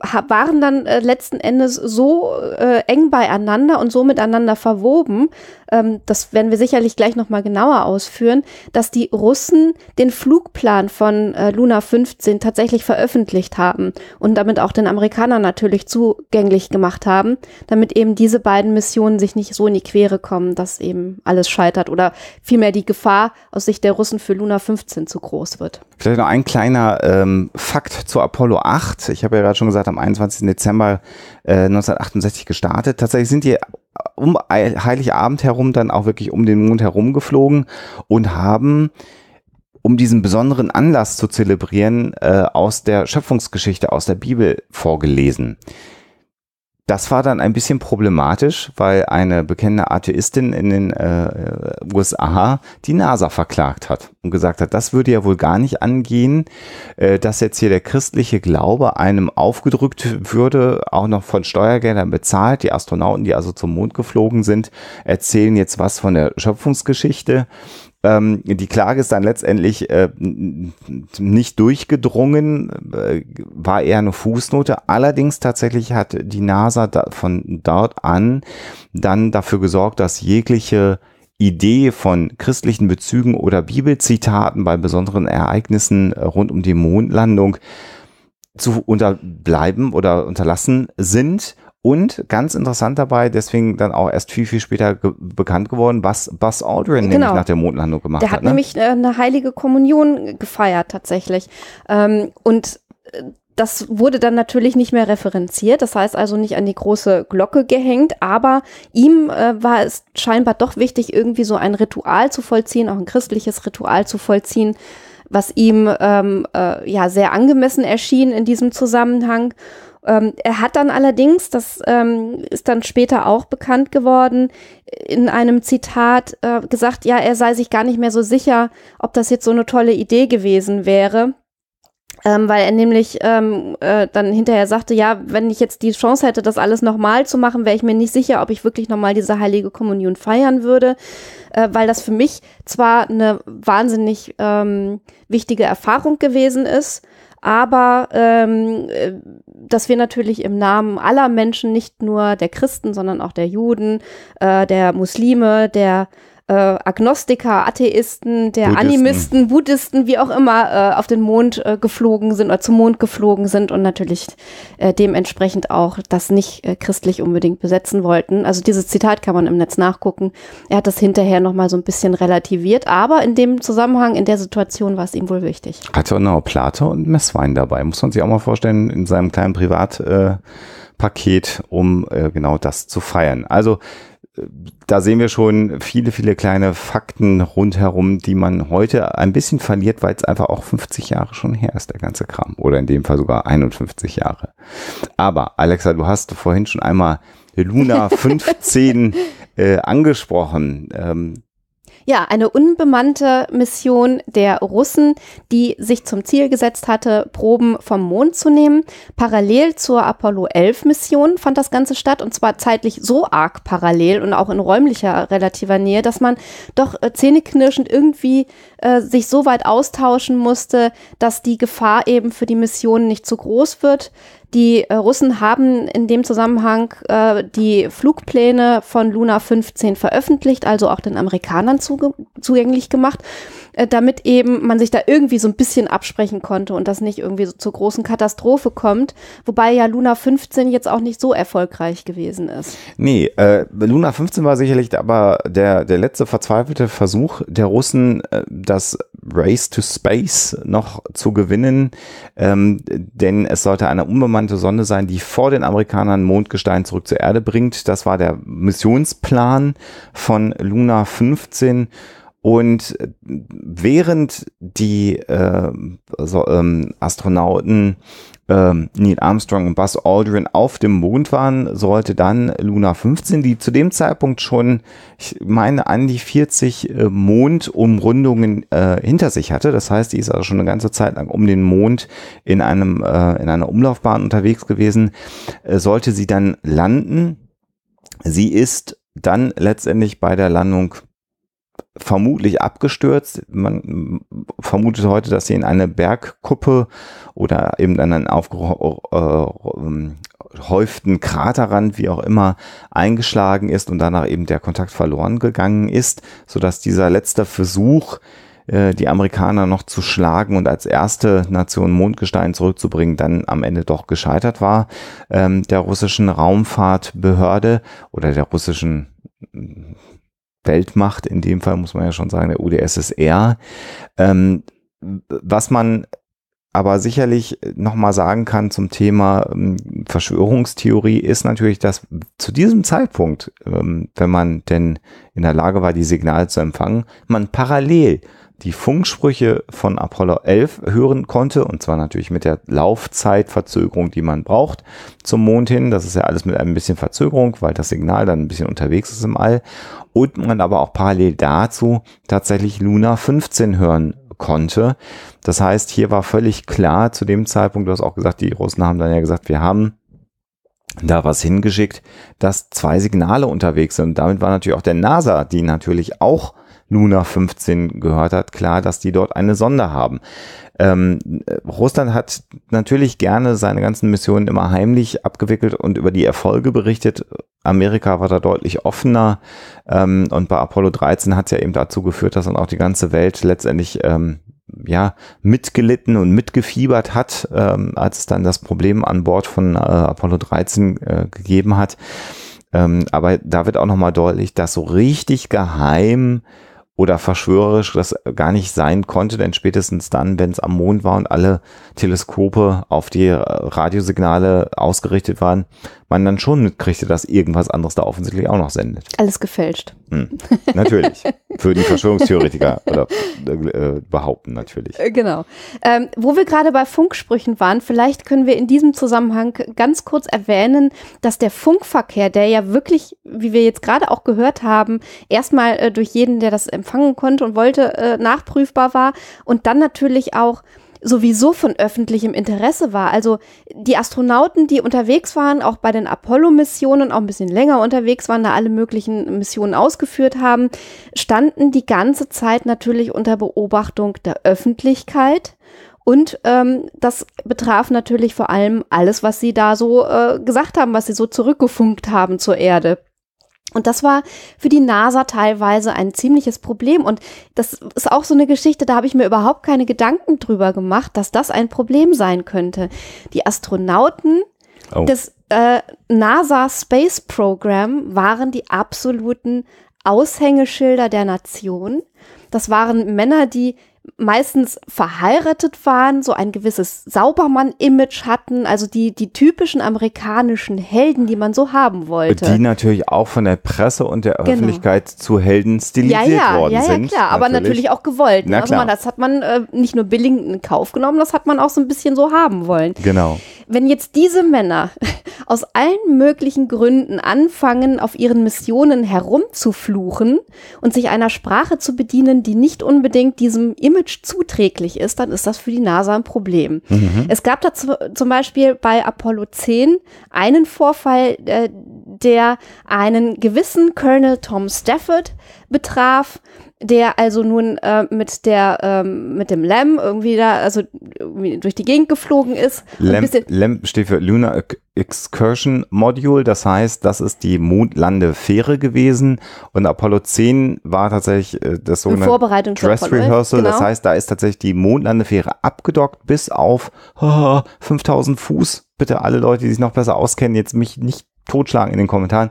waren dann äh, letzten Endes so äh, eng beieinander und so miteinander verwoben, ähm, das werden wir sicherlich gleich nochmal genauer ausführen, dass die Russen den Flugplan von äh, Luna 15 tatsächlich veröffentlicht haben und damit auch den Amerikanern natürlich zugänglich gemacht haben, damit eben diese beiden Missionen sich nicht so in die Quere kommen, dass eben alles scheitert oder vielmehr die Gefahr aus Sicht der Russen für Luna 15 zu groß wird. Vielleicht noch ein kleiner ähm, Fakt zu Apollo 8. Ich habe ja gerade schon gesagt, am 21. Dezember äh, 1968 gestartet. Tatsächlich sind die um Heiligabend herum dann auch wirklich um den Mond herum geflogen und haben um diesen besonderen Anlass zu zelebrieren, äh, aus der Schöpfungsgeschichte, aus der Bibel vorgelesen. Das war dann ein bisschen problematisch, weil eine bekennende Atheistin in den äh, USA die NASA verklagt hat und gesagt hat, das würde ja wohl gar nicht angehen, äh, dass jetzt hier der christliche Glaube einem aufgedrückt würde, auch noch von Steuergeldern bezahlt. Die Astronauten, die also zum Mond geflogen sind, erzählen jetzt was von der Schöpfungsgeschichte. Ähm, die Klage ist dann letztendlich äh, nicht durchgedrungen, äh, war eher eine Fußnote. Allerdings tatsächlich hat die NASA da, von dort an dann dafür gesorgt, dass jegliche Idee von christlichen Bezügen oder Bibelzitaten bei besonderen Ereignissen äh, rund um die Mondlandung zu unterbleiben oder unterlassen sind und ganz interessant dabei, deswegen dann auch erst viel, viel später ge bekannt geworden, was Buzz Aldrin genau. nämlich nach der Mondlandung gemacht hat. Der hat, ne? nämlich äh, eine heilige Kommunion gefeiert tatsächlich. Ähm, und äh, das wurde dann natürlich nicht mehr referenziert, das heißt also nicht an die große Glocke gehängt, aber ihm äh, war es scheinbar doch wichtig, irgendwie so ein Ritual zu vollziehen, auch ein christliches Ritual zu vollziehen, was ihm ähm, äh, ja sehr angemessen erschien in diesem Zusammenhang. Ähm, er hat dann allerdings, das ähm, ist dann später auch bekannt geworden, in einem Zitat äh, gesagt, ja, er sei sich gar nicht mehr so sicher, ob das jetzt so eine tolle Idee gewesen wäre. Ähm, weil er nämlich ähm, äh, dann hinterher sagte, ja, wenn ich jetzt die Chance hätte, das alles nochmal zu machen, wäre ich mir nicht sicher, ob ich wirklich nochmal diese heilige Kommunion feiern würde, äh, weil das für mich zwar eine wahnsinnig ähm, wichtige Erfahrung gewesen ist, aber ähm, äh, dass wir natürlich im Namen aller Menschen, nicht nur der Christen, sondern auch der Juden, äh, der Muslime, der äh, Agnostiker, Atheisten, der Buddhisten. Animisten, Buddhisten, wie auch immer, äh, auf den Mond äh, geflogen sind oder zum Mond geflogen sind und natürlich äh, dementsprechend auch das nicht äh, christlich unbedingt besetzen wollten. Also dieses Zitat kann man im Netz nachgucken. Er hat das hinterher nochmal so ein bisschen relativiert, aber in dem Zusammenhang, in der Situation war es ihm wohl wichtig. Hatte auch noch Plate und Messwein dabei, muss man sich auch mal vorstellen, in seinem kleinen Privatpaket, äh, um äh, genau das zu feiern. Also da sehen wir schon viele, viele kleine Fakten rundherum, die man heute ein bisschen verliert, weil es einfach auch 50 Jahre schon her ist, der ganze Kram. Oder in dem Fall sogar 51 Jahre. Aber Alexa, du hast vorhin schon einmal Luna 15 äh, angesprochen. Ähm, ja, eine unbemannte Mission der Russen, die sich zum Ziel gesetzt hatte, Proben vom Mond zu nehmen. Parallel zur Apollo 11 Mission fand das Ganze statt und zwar zeitlich so arg parallel und auch in räumlicher relativer Nähe, dass man doch äh, zähneknirschend irgendwie äh, sich so weit austauschen musste, dass die Gefahr eben für die Mission nicht zu groß wird. Die äh, Russen haben in dem Zusammenhang äh, die Flugpläne von Luna 15 veröffentlicht, also auch den Amerikanern zugänglich gemacht. Äh, damit eben man sich da irgendwie so ein bisschen absprechen konnte und das nicht irgendwie so zur großen Katastrophe kommt. Wobei ja Luna 15 jetzt auch nicht so erfolgreich gewesen ist. Nee, äh, Luna 15 war sicherlich aber der, der letzte verzweifelte Versuch der Russen, äh, das Race to Space noch zu gewinnen, ähm, denn es sollte eine unbemannte Sonde sein, die vor den Amerikanern Mondgestein zurück zur Erde bringt. Das war der Missionsplan von Luna 15 und während die äh, so, ähm, Astronauten ähm, Neil Armstrong und Buzz Aldrin auf dem Mond waren, sollte dann Luna 15, die zu dem Zeitpunkt schon, ich meine, an die 40 äh, Mondumrundungen äh, hinter sich hatte. Das heißt, die ist also schon eine ganze Zeit lang um den Mond in einem äh, in einer Umlaufbahn unterwegs gewesen, äh, sollte sie dann landen. Sie ist dann letztendlich bei der Landung vermutlich abgestürzt. Man vermutet heute, dass sie in eine Bergkuppe oder eben an einen aufgehäuften Kraterrand, wie auch immer, eingeschlagen ist und danach eben der Kontakt verloren gegangen ist, sodass dieser letzte Versuch, äh, die Amerikaner noch zu schlagen und als erste Nation Mondgestein zurückzubringen, dann am Ende doch gescheitert war. Ähm, der russischen Raumfahrtbehörde oder der russischen Weltmacht, in dem Fall muss man ja schon sagen, der UdSSR. Ähm, was man aber sicherlich nochmal sagen kann zum Thema ähm, Verschwörungstheorie ist natürlich, dass zu diesem Zeitpunkt, ähm, wenn man denn in der Lage war, die Signale zu empfangen, man parallel die Funksprüche von Apollo 11 hören konnte, und zwar natürlich mit der Laufzeitverzögerung, die man braucht zum Mond hin. Das ist ja alles mit ein bisschen Verzögerung, weil das Signal dann ein bisschen unterwegs ist im All. Und man aber auch parallel dazu tatsächlich Luna 15 hören konnte. Das heißt, hier war völlig klar zu dem Zeitpunkt, du hast auch gesagt, die Russen haben dann ja gesagt, wir haben da was hingeschickt, dass zwei Signale unterwegs sind. Und damit war natürlich auch der NASA, die natürlich auch Luna 15 gehört hat, klar, dass die dort eine Sonde haben. Ähm, Russland hat natürlich gerne seine ganzen Missionen immer heimlich abgewickelt und über die Erfolge berichtet. Amerika war da deutlich offener ähm, und bei Apollo 13 hat es ja eben dazu geführt, dass dann auch die ganze Welt letztendlich ähm, ja, mitgelitten und mitgefiebert hat, ähm, als es dann das Problem an Bord von äh, Apollo 13 äh, gegeben hat. Ähm, aber da wird auch nochmal deutlich, dass so richtig geheim oder verschwörerisch das gar nicht sein konnte, denn spätestens dann, wenn es am Mond war und alle Teleskope auf die Radiosignale ausgerichtet waren, man dann schon mitkriegte, dass irgendwas anderes da offensichtlich auch noch sendet. Alles gefälscht. Hm. Natürlich. Für die Verschwörungstheoretiker oder äh, behaupten natürlich. Äh, Genau. Ähm, wo wir gerade bei Funksprüchen waren, vielleicht können wir in diesem Zusammenhang ganz kurz erwähnen, dass der Funkverkehr, der ja wirklich, wie wir jetzt gerade auch gehört haben, erstmal äh, durch jeden, der das empfangen konnte und wollte, äh, nachprüfbar war und dann natürlich auch sowieso von öffentlichem Interesse war. Also die Astronauten, die unterwegs waren, auch bei den Apollo-Missionen, auch ein bisschen länger unterwegs waren, da alle möglichen Missionen ausgeführt haben, standen die ganze Zeit natürlich unter Beobachtung der Öffentlichkeit. Und ähm, das betraf natürlich vor allem alles, was sie da so äh, gesagt haben, was sie so zurückgefunkt haben zur Erde. Und das war für die NASA teilweise ein ziemliches Problem. Und das ist auch so eine Geschichte, da habe ich mir überhaupt keine Gedanken drüber gemacht, dass das ein Problem sein könnte. Die Astronauten Oh. des äh, NASA Space Program waren die absoluten Aushängeschilder der Nation. Das waren Männer, die meistens verheiratet waren, so ein gewisses Saubermann-Image hatten, also die, die typischen amerikanischen Helden, die man so haben wollte. Die natürlich auch von der Presse und der Genau. Öffentlichkeit zu Helden ja, stilisiert ja, worden ja, ja, sind. klar, aber natürlich auch gewollt. Ne? Na Also man, das hat man äh, nicht nur billigend in Kauf genommen, das hat man auch so ein bisschen so haben wollen. Genau. Wenn jetzt diese Männer aus allen möglichen Gründen anfangen, auf ihren Missionen herumzufluchen und sich einer Sprache zu bedienen, die nicht unbedingt diesem Image zuträglich ist, dann ist das für die NASA ein Problem. Es gab da zu, zum Beispiel bei Apollo 10 einen Vorfall, äh, der einen gewissen Colonel Tom Stafford betraf, der also nun äh, mit der ähm, mit dem LAM irgendwie da also irgendwie durch die Gegend geflogen ist. Bisschen LAMP steht für Lunar Ex- Excursion Module, das heißt, das ist die Mondlandefähre gewesen. Und Apollo 10 war tatsächlich äh, das sogenannte Vorbereitung Dress Apollo 11, Rehearsal, das genau. heißt, da ist tatsächlich die Mondlandefähre abgedockt bis auf haha, 5000 Fuß. Bitte alle Leute, die sich noch besser auskennen, jetzt mich nicht totschlagen in den Kommentaren,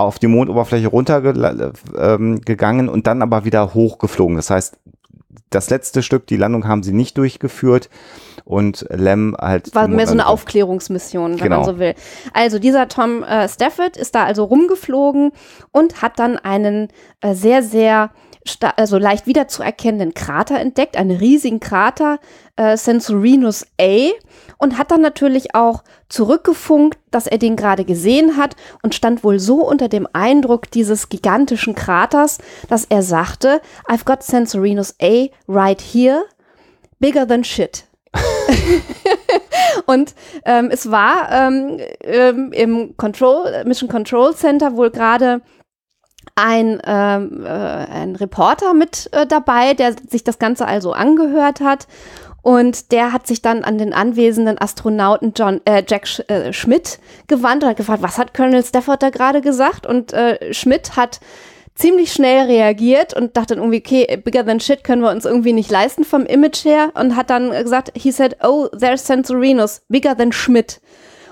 auf die Mondoberfläche runtergegangen ähm, und dann aber wieder hochgeflogen. Das heißt, das letzte Stück, die Landung haben sie nicht durchgeführt und Lem halt. war mehr so eine. Aufklärungsmission, wenn Genau. man so will. Also dieser Tom äh, Stafford ist da also rumgeflogen und hat dann einen äh, sehr, sehr also leicht wiederzuerkennenden Krater entdeckt, einen riesigen Krater, äh, Censorinus A, und hat dann natürlich auch zurückgefunkt, dass er den gerade gesehen hat und stand wohl so unter dem Eindruck dieses gigantischen Kraters, dass er sagte, I've got Censorinus A right here, bigger than shit. Und ähm, es war ähm, ähm, im Control, Mission Control Center wohl gerade ein, ähm, äh, ein Reporter mit äh, dabei, der sich das Ganze also angehört hat. Und der hat sich dann an den anwesenden Astronauten John, äh, Jack Sch äh, Schmidt gewandt und hat gefragt, was hat Colonel Stafford da gerade gesagt? Und äh, Schmidt hat ziemlich schnell reagiert und dachte dann irgendwie, okay, bigger than shit können wir uns irgendwie nicht leisten vom Image her und hat dann gesagt, he said, oh, there's Censorinus, bigger than Schmidt.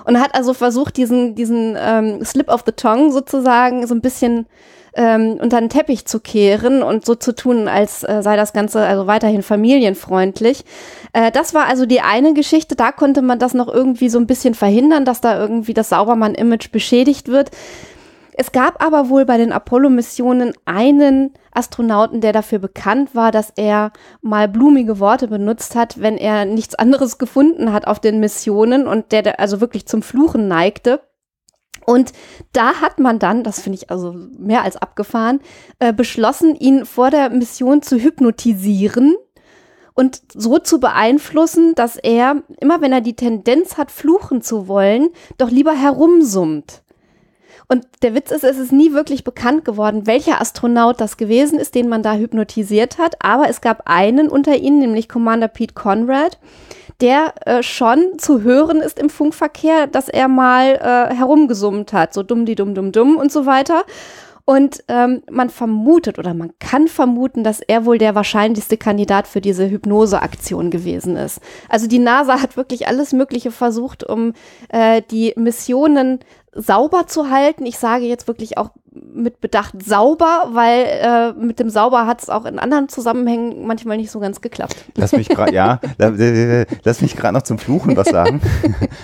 Und hat also versucht, diesen, diesen ähm, Slip of the Tongue sozusagen so ein bisschen ähm, unter den Teppich zu kehren und so zu tun, als äh, sei das Ganze also weiterhin familienfreundlich. Äh, das war also die eine Geschichte, da konnte man das noch irgendwie so ein bisschen verhindern, dass da irgendwie das Saubermann-Image beschädigt wird. Es gab aber wohl bei den Apollo-Missionen einen Astronauten, der dafür bekannt war, dass er mal blumige Worte benutzt hat, wenn er nichts anderes gefunden hat auf den Missionen und der also wirklich zum Fluchen neigte. Und da hat man dann, das finde ich also mehr als abgefahren, äh, beschlossen, ihn vor der Mission zu hypnotisieren und so zu beeinflussen, dass er, immer wenn er die Tendenz hat, fluchen zu wollen, doch lieber herumsummt. Und der Witz ist, es ist nie wirklich bekannt geworden, welcher Astronaut das gewesen ist, den man da hypnotisiert hat. Aber es gab einen unter ihnen, nämlich Commander Pete Conrad, der äh, schon zu hören ist im Funkverkehr, dass er mal äh, herumgesummt hat, so dumm, die dumm, dumm, dumm und so weiter. Und ähm, man vermutet oder man kann vermuten, dass er wohl der wahrscheinlichste Kandidat für diese Hypnoseaktion gewesen ist. Also die NASA hat wirklich alles Mögliche versucht, um äh, die Missionen sauber zu halten. Ich sage jetzt wirklich auch mit Bedacht sauber, weil äh, mit dem sauber hat es auch in anderen Zusammenhängen manchmal nicht so ganz geklappt. Lass mich gerade, ja, lass mich gerade noch zum Fluchen was sagen.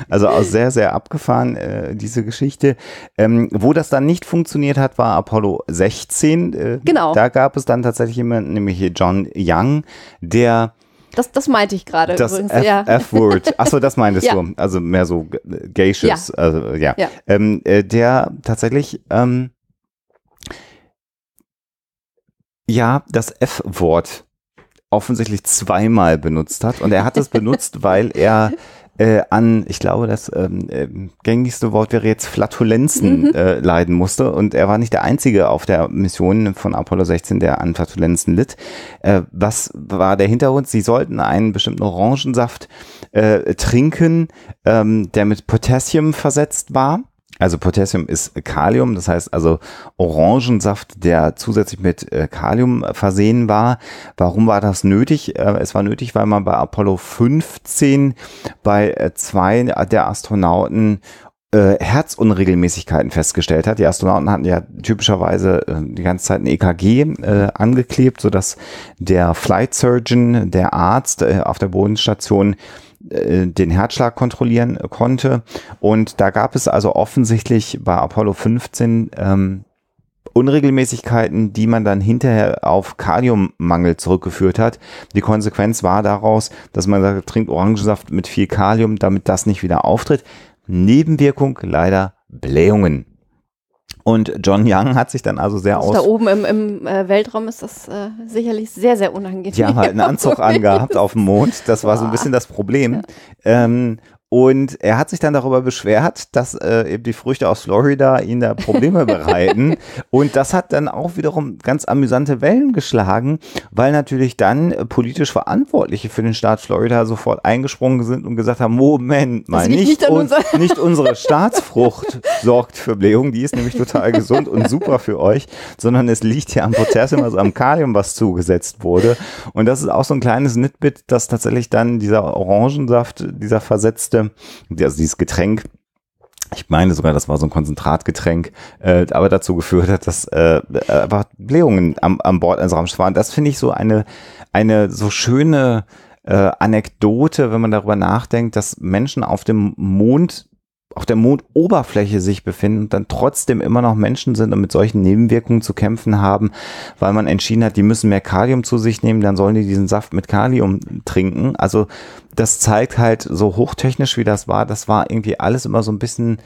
Also auch sehr, sehr abgefahren, äh, diese Geschichte. Ähm, wo das dann nicht funktioniert hat, war Apollo 16. Äh, genau. Da gab es dann tatsächlich jemanden, nämlich John Young, der das, das meinte ich gerade das übrigens. F- ja. F-Word. Achso, das meintest Ja. du. Also mehr so Geishes. Ja. Also, ja. Ja. Ähm, äh, der tatsächlich ähm, ja das F-Wort offensichtlich zweimal benutzt hat. Und er hat es benutzt, weil er äh, an, ich glaube, das ähm, ähm, gängigste Wort wäre jetzt Flatulenzen äh, leiden musste. Und er war nicht der Einzige auf der Mission von Apollo 16, der an Flatulenzen litt. Äh, was war der Hintergrund? Sie sollten einen bestimmten Orangensaft äh, trinken, ähm, der mit Potassium versetzt war. Also Potassium ist Kalium, das heißt also Orangensaft, der zusätzlich mit äh, Kalium versehen war. Warum war das nötig? Äh, es war nötig, weil man bei Apollo 15 bei äh, zwei der Astronauten Herzunregelmäßigkeiten festgestellt hat. Die Astronauten hatten ja typischerweise die ganze Zeit ein EKG äh, angeklebt, sodass der Flight Surgeon, der Arzt äh, auf der Bodenstation äh, den Herzschlag kontrollieren äh, konnte. Und da gab es also offensichtlich bei Apollo 15 ähm, Unregelmäßigkeiten, die man dann hinterher auf Kaliummangel zurückgeführt hat. Die Konsequenz war daraus, dass man sagt, trinkt Orangensaft mit viel Kalium, damit das nicht wieder auftritt. Nebenwirkung leider Blähungen. Und John Young hat sich dann also sehr Also aus da oben im, im äh, Weltraum ist das äh, sicherlich sehr, sehr unangenehm. Die haben halt einen Anzug angehabt auf dem Mond. Das war so ein bisschen das Problem. Ähm, und er hat sich dann darüber beschwert, dass äh, eben die Früchte aus Florida ihn da Probleme bereiten. Und das hat dann auch wiederum ganz amüsante Wellen geschlagen, weil natürlich dann äh, politisch Verantwortliche für den Staat Florida sofort eingesprungen sind und gesagt haben, Moment mal, nicht, nicht uns, nicht unsere Staatsfrucht sorgt für Blähung, die ist nämlich total gesund und super für euch, sondern es liegt ja am Potassium, also am Kalium, was zugesetzt wurde. Und das ist auch so ein kleines Nitbit, dass tatsächlich dann dieser Orangensaft, dieser versetzte, also dieses Getränk, ich meine sogar, das war so ein Konzentratgetränk, äh, aber dazu geführt hat, dass äh, einfach Blähungen am, am Bord eines Raumschiffs waren. Das finde ich so eine, eine so schöne äh, Anekdote, wenn man darüber nachdenkt, dass Menschen auf dem Mond auf der Mondoberfläche sich befinden und dann trotzdem immer noch Menschen sind und mit solchen Nebenwirkungen zu kämpfen haben, weil man entschieden hat, die müssen mehr Kalium zu sich nehmen, dann sollen die diesen Saft mit Kalium trinken. Also das zeigt halt so hochtechnisch wie das war, das war irgendwie alles immer so ein bisschen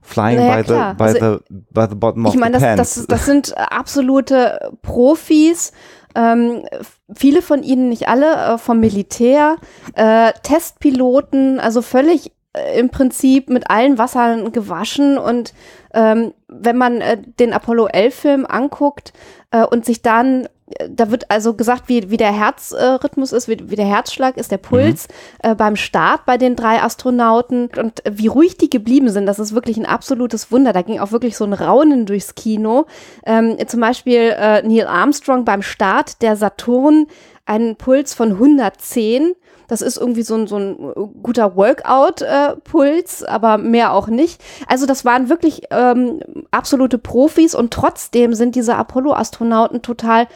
flying Naja, by, the, by, Also the, by the bottom of ich meine, the das, pants. das, das sind absolute Profis. Ähm, viele von ihnen, nicht alle, äh, vom Militär, äh, Testpiloten, also völlig im Prinzip mit allen Wassern gewaschen. Und ähm, wenn man äh, den Apollo 11-Film anguckt äh, und sich dann äh, da wird also gesagt, wie, wie der Herzrhythmus ist, wie, wie der Herzschlag ist, der Puls äh, beim Start bei den drei Astronauten und äh, wie ruhig die geblieben sind. Das ist wirklich ein absolutes Wunder. Da ging auch wirklich so ein Raunen durchs Kino. Ähm, zum Beispiel äh, Neil Armstrong beim Start der Saturn einen Puls von 110. Das ist irgendwie so ein, so ein äh, guter Workout-Puls, aber mehr auch nicht. Also das waren wirklich ähm, absolute Profis und trotzdem sind diese Apollo-Astronauten total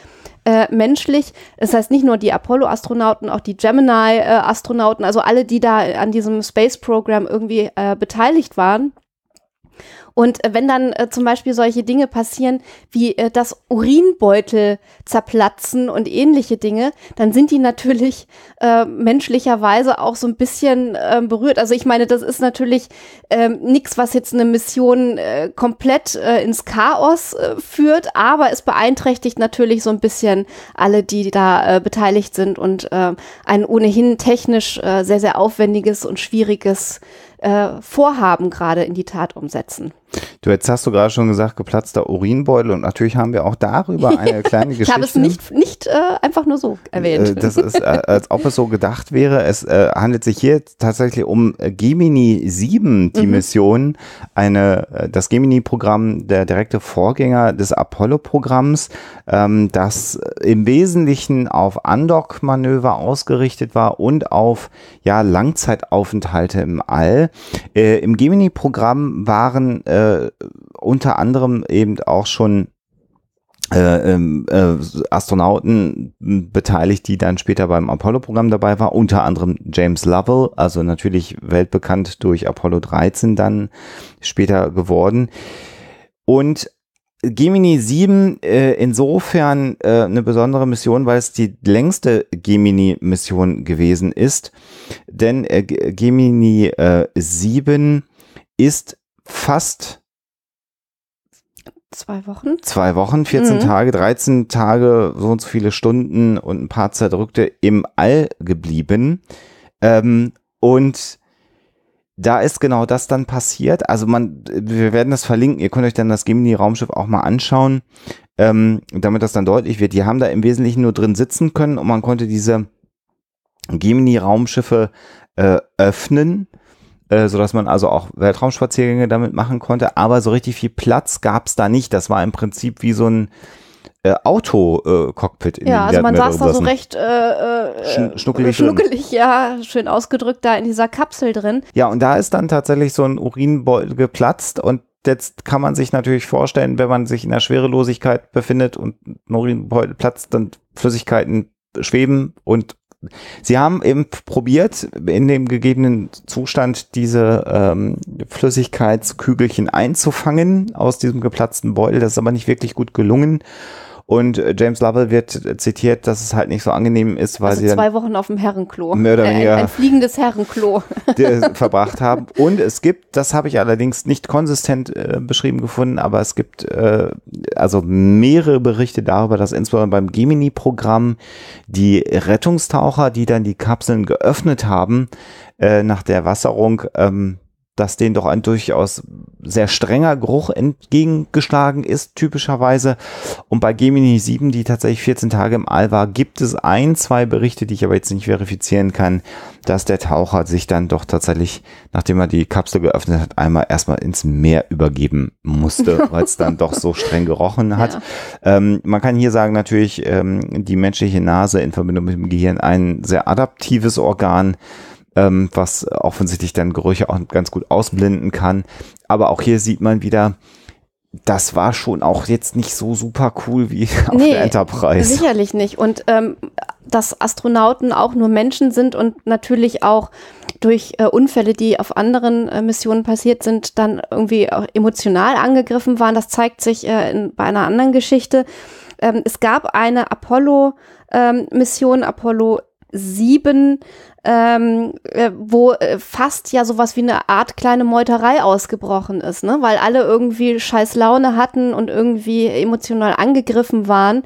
äh, menschlich. Das heißt nicht nur die Apollo-Astronauten, auch die Gemini-Astronauten, also alle, die da an diesem Space-Programm irgendwie äh, beteiligt waren. Und äh, wenn dann äh, zum Beispiel solche Dinge passieren, wie äh, das Urinbeutel zerplatzen und ähnliche Dinge, dann sind die natürlich äh, menschlicherweise auch so ein bisschen äh, berührt. Also ich meine, das ist natürlich ähm, nichts, was jetzt eine Mission äh, komplett äh, ins Chaos äh, führt, aber es beeinträchtigt natürlich so ein bisschen alle, die da äh, beteiligt sind und äh, ein ohnehin technisch äh, sehr, sehr aufwendiges und schwieriges äh, Vorhaben gerade in die Tat umsetzen. Du, jetzt hast du gerade schon gesagt, geplatzter Urinbeutel und natürlich haben wir auch darüber eine kleine Geschichte. Ich habe es nicht, nicht äh, einfach nur so erwähnt. Äh, Das ist, äh, als ob es so gedacht wäre. Es äh, handelt sich hier tatsächlich um äh, Gemini 7, die Mhm. Mission, eine, das Gemini-Programm, der direkte Vorgänger des Apollo-Programms, ähm, das im Wesentlichen auf Andock-Manöver ausgerichtet war und auf ja, Langzeitaufenthalte im All. Äh, Im Gemini-Programm waren äh, unter anderem eben auch schon äh, ähm, äh, Astronauten beteiligt, die dann später beim Apollo-Programm dabei war, unter anderem James Lovell, also natürlich weltbekannt durch Apollo 13 dann später geworden. Und Gemini 7 äh, insofern äh, eine besondere Mission, weil es die längste Gemini-Mission gewesen ist. Denn äh, Gemini äh, 7 ist fast Zwei Wochen. Zwei Wochen, 14 Mhm. Tage, 13 Tage, so und so viele Stunden und ein paar zerdrückte im All geblieben. Ähm, und da ist genau das dann passiert. Also man, wir werden das verlinken. Ihr könnt euch dann das Gemini-Raumschiff auch mal anschauen, ähm, damit das dann deutlich wird. Die haben da im Wesentlichen nur drin sitzen können und man konnte diese Gemini-Raumschiffe äh, öffnen, äh, sodass man also auch Weltraumspaziergänge damit machen konnte. Aber so richtig viel Platz gab es da nicht. Das war im Prinzip wie so ein äh, Auto-Cockpit. in Ja, also man saß da so recht äh, äh, Schn- schnuckelig schnuckelig, ja, schön ausgedrückt da in dieser Kapsel drin. Ja, und da ist dann tatsächlich so ein Urinbeutel geplatzt und jetzt kann man sich natürlich vorstellen, wenn man sich in der Schwerelosigkeit befindet und ein Urinbeutel platzt, dann Flüssigkeiten schweben und sie haben eben probiert, in dem gegebenen Zustand diese ähm, Flüssigkeitskügelchen einzufangen aus diesem geplatzten Beutel. Das ist aber nicht wirklich gut gelungen. Und äh, James Lovell wird zitiert, dass es halt nicht so angenehm ist, weil Also sie zwei Wochen auf dem Herrenklo. Mehr oder Äh, weniger. Ein, ein fliegendes Herrenklo. verbracht haben. Und es gibt, das habe ich allerdings nicht konsistent äh, beschrieben gefunden, aber es gibt äh, also mehrere Berichte darüber, dass insbesondere beim Gemini-Programm die Rettungstaucher, die dann die Kapseln geöffnet haben, äh, nach der Wasserung, ähm, dass denen doch ein durchaus sehr strenger Geruch entgegengeschlagen ist, typischerweise. Und bei Gemini 7, die tatsächlich 14 Tage im All war, gibt es ein, zwei Berichte, die ich aber jetzt nicht verifizieren kann, dass der Taucher sich dann doch tatsächlich, nachdem er die Kapsel geöffnet hat, einmal erstmal ins Meer übergeben musste, weil es dann doch so streng gerochen hat. Ähm, man kann hier sagen, natürlich, ähm, die menschliche Nase in Verbindung mit dem Gehirn ein sehr adaptives Organ, ähm, was offensichtlich dann Gerüche auch ganz gut ausblenden kann. Aber auch hier sieht man wieder, das war schon auch jetzt nicht so super cool wie auf Nee, der Enterprise. Sicherlich nicht. Und ähm, dass Astronauten auch nur Menschen sind und natürlich auch durch äh, Unfälle, die auf anderen äh, Missionen passiert sind, dann irgendwie auch emotional angegriffen waren. Das zeigt sich äh, in, bei einer anderen Geschichte. Ähm, es gab eine Apollo-Mission, Apollo 7, ähm, äh, wo äh, fast ja sowas wie eine Art kleine Meuterei ausgebrochen ist, ne? weil alle irgendwie scheiß Laune hatten und irgendwie emotional angegriffen waren.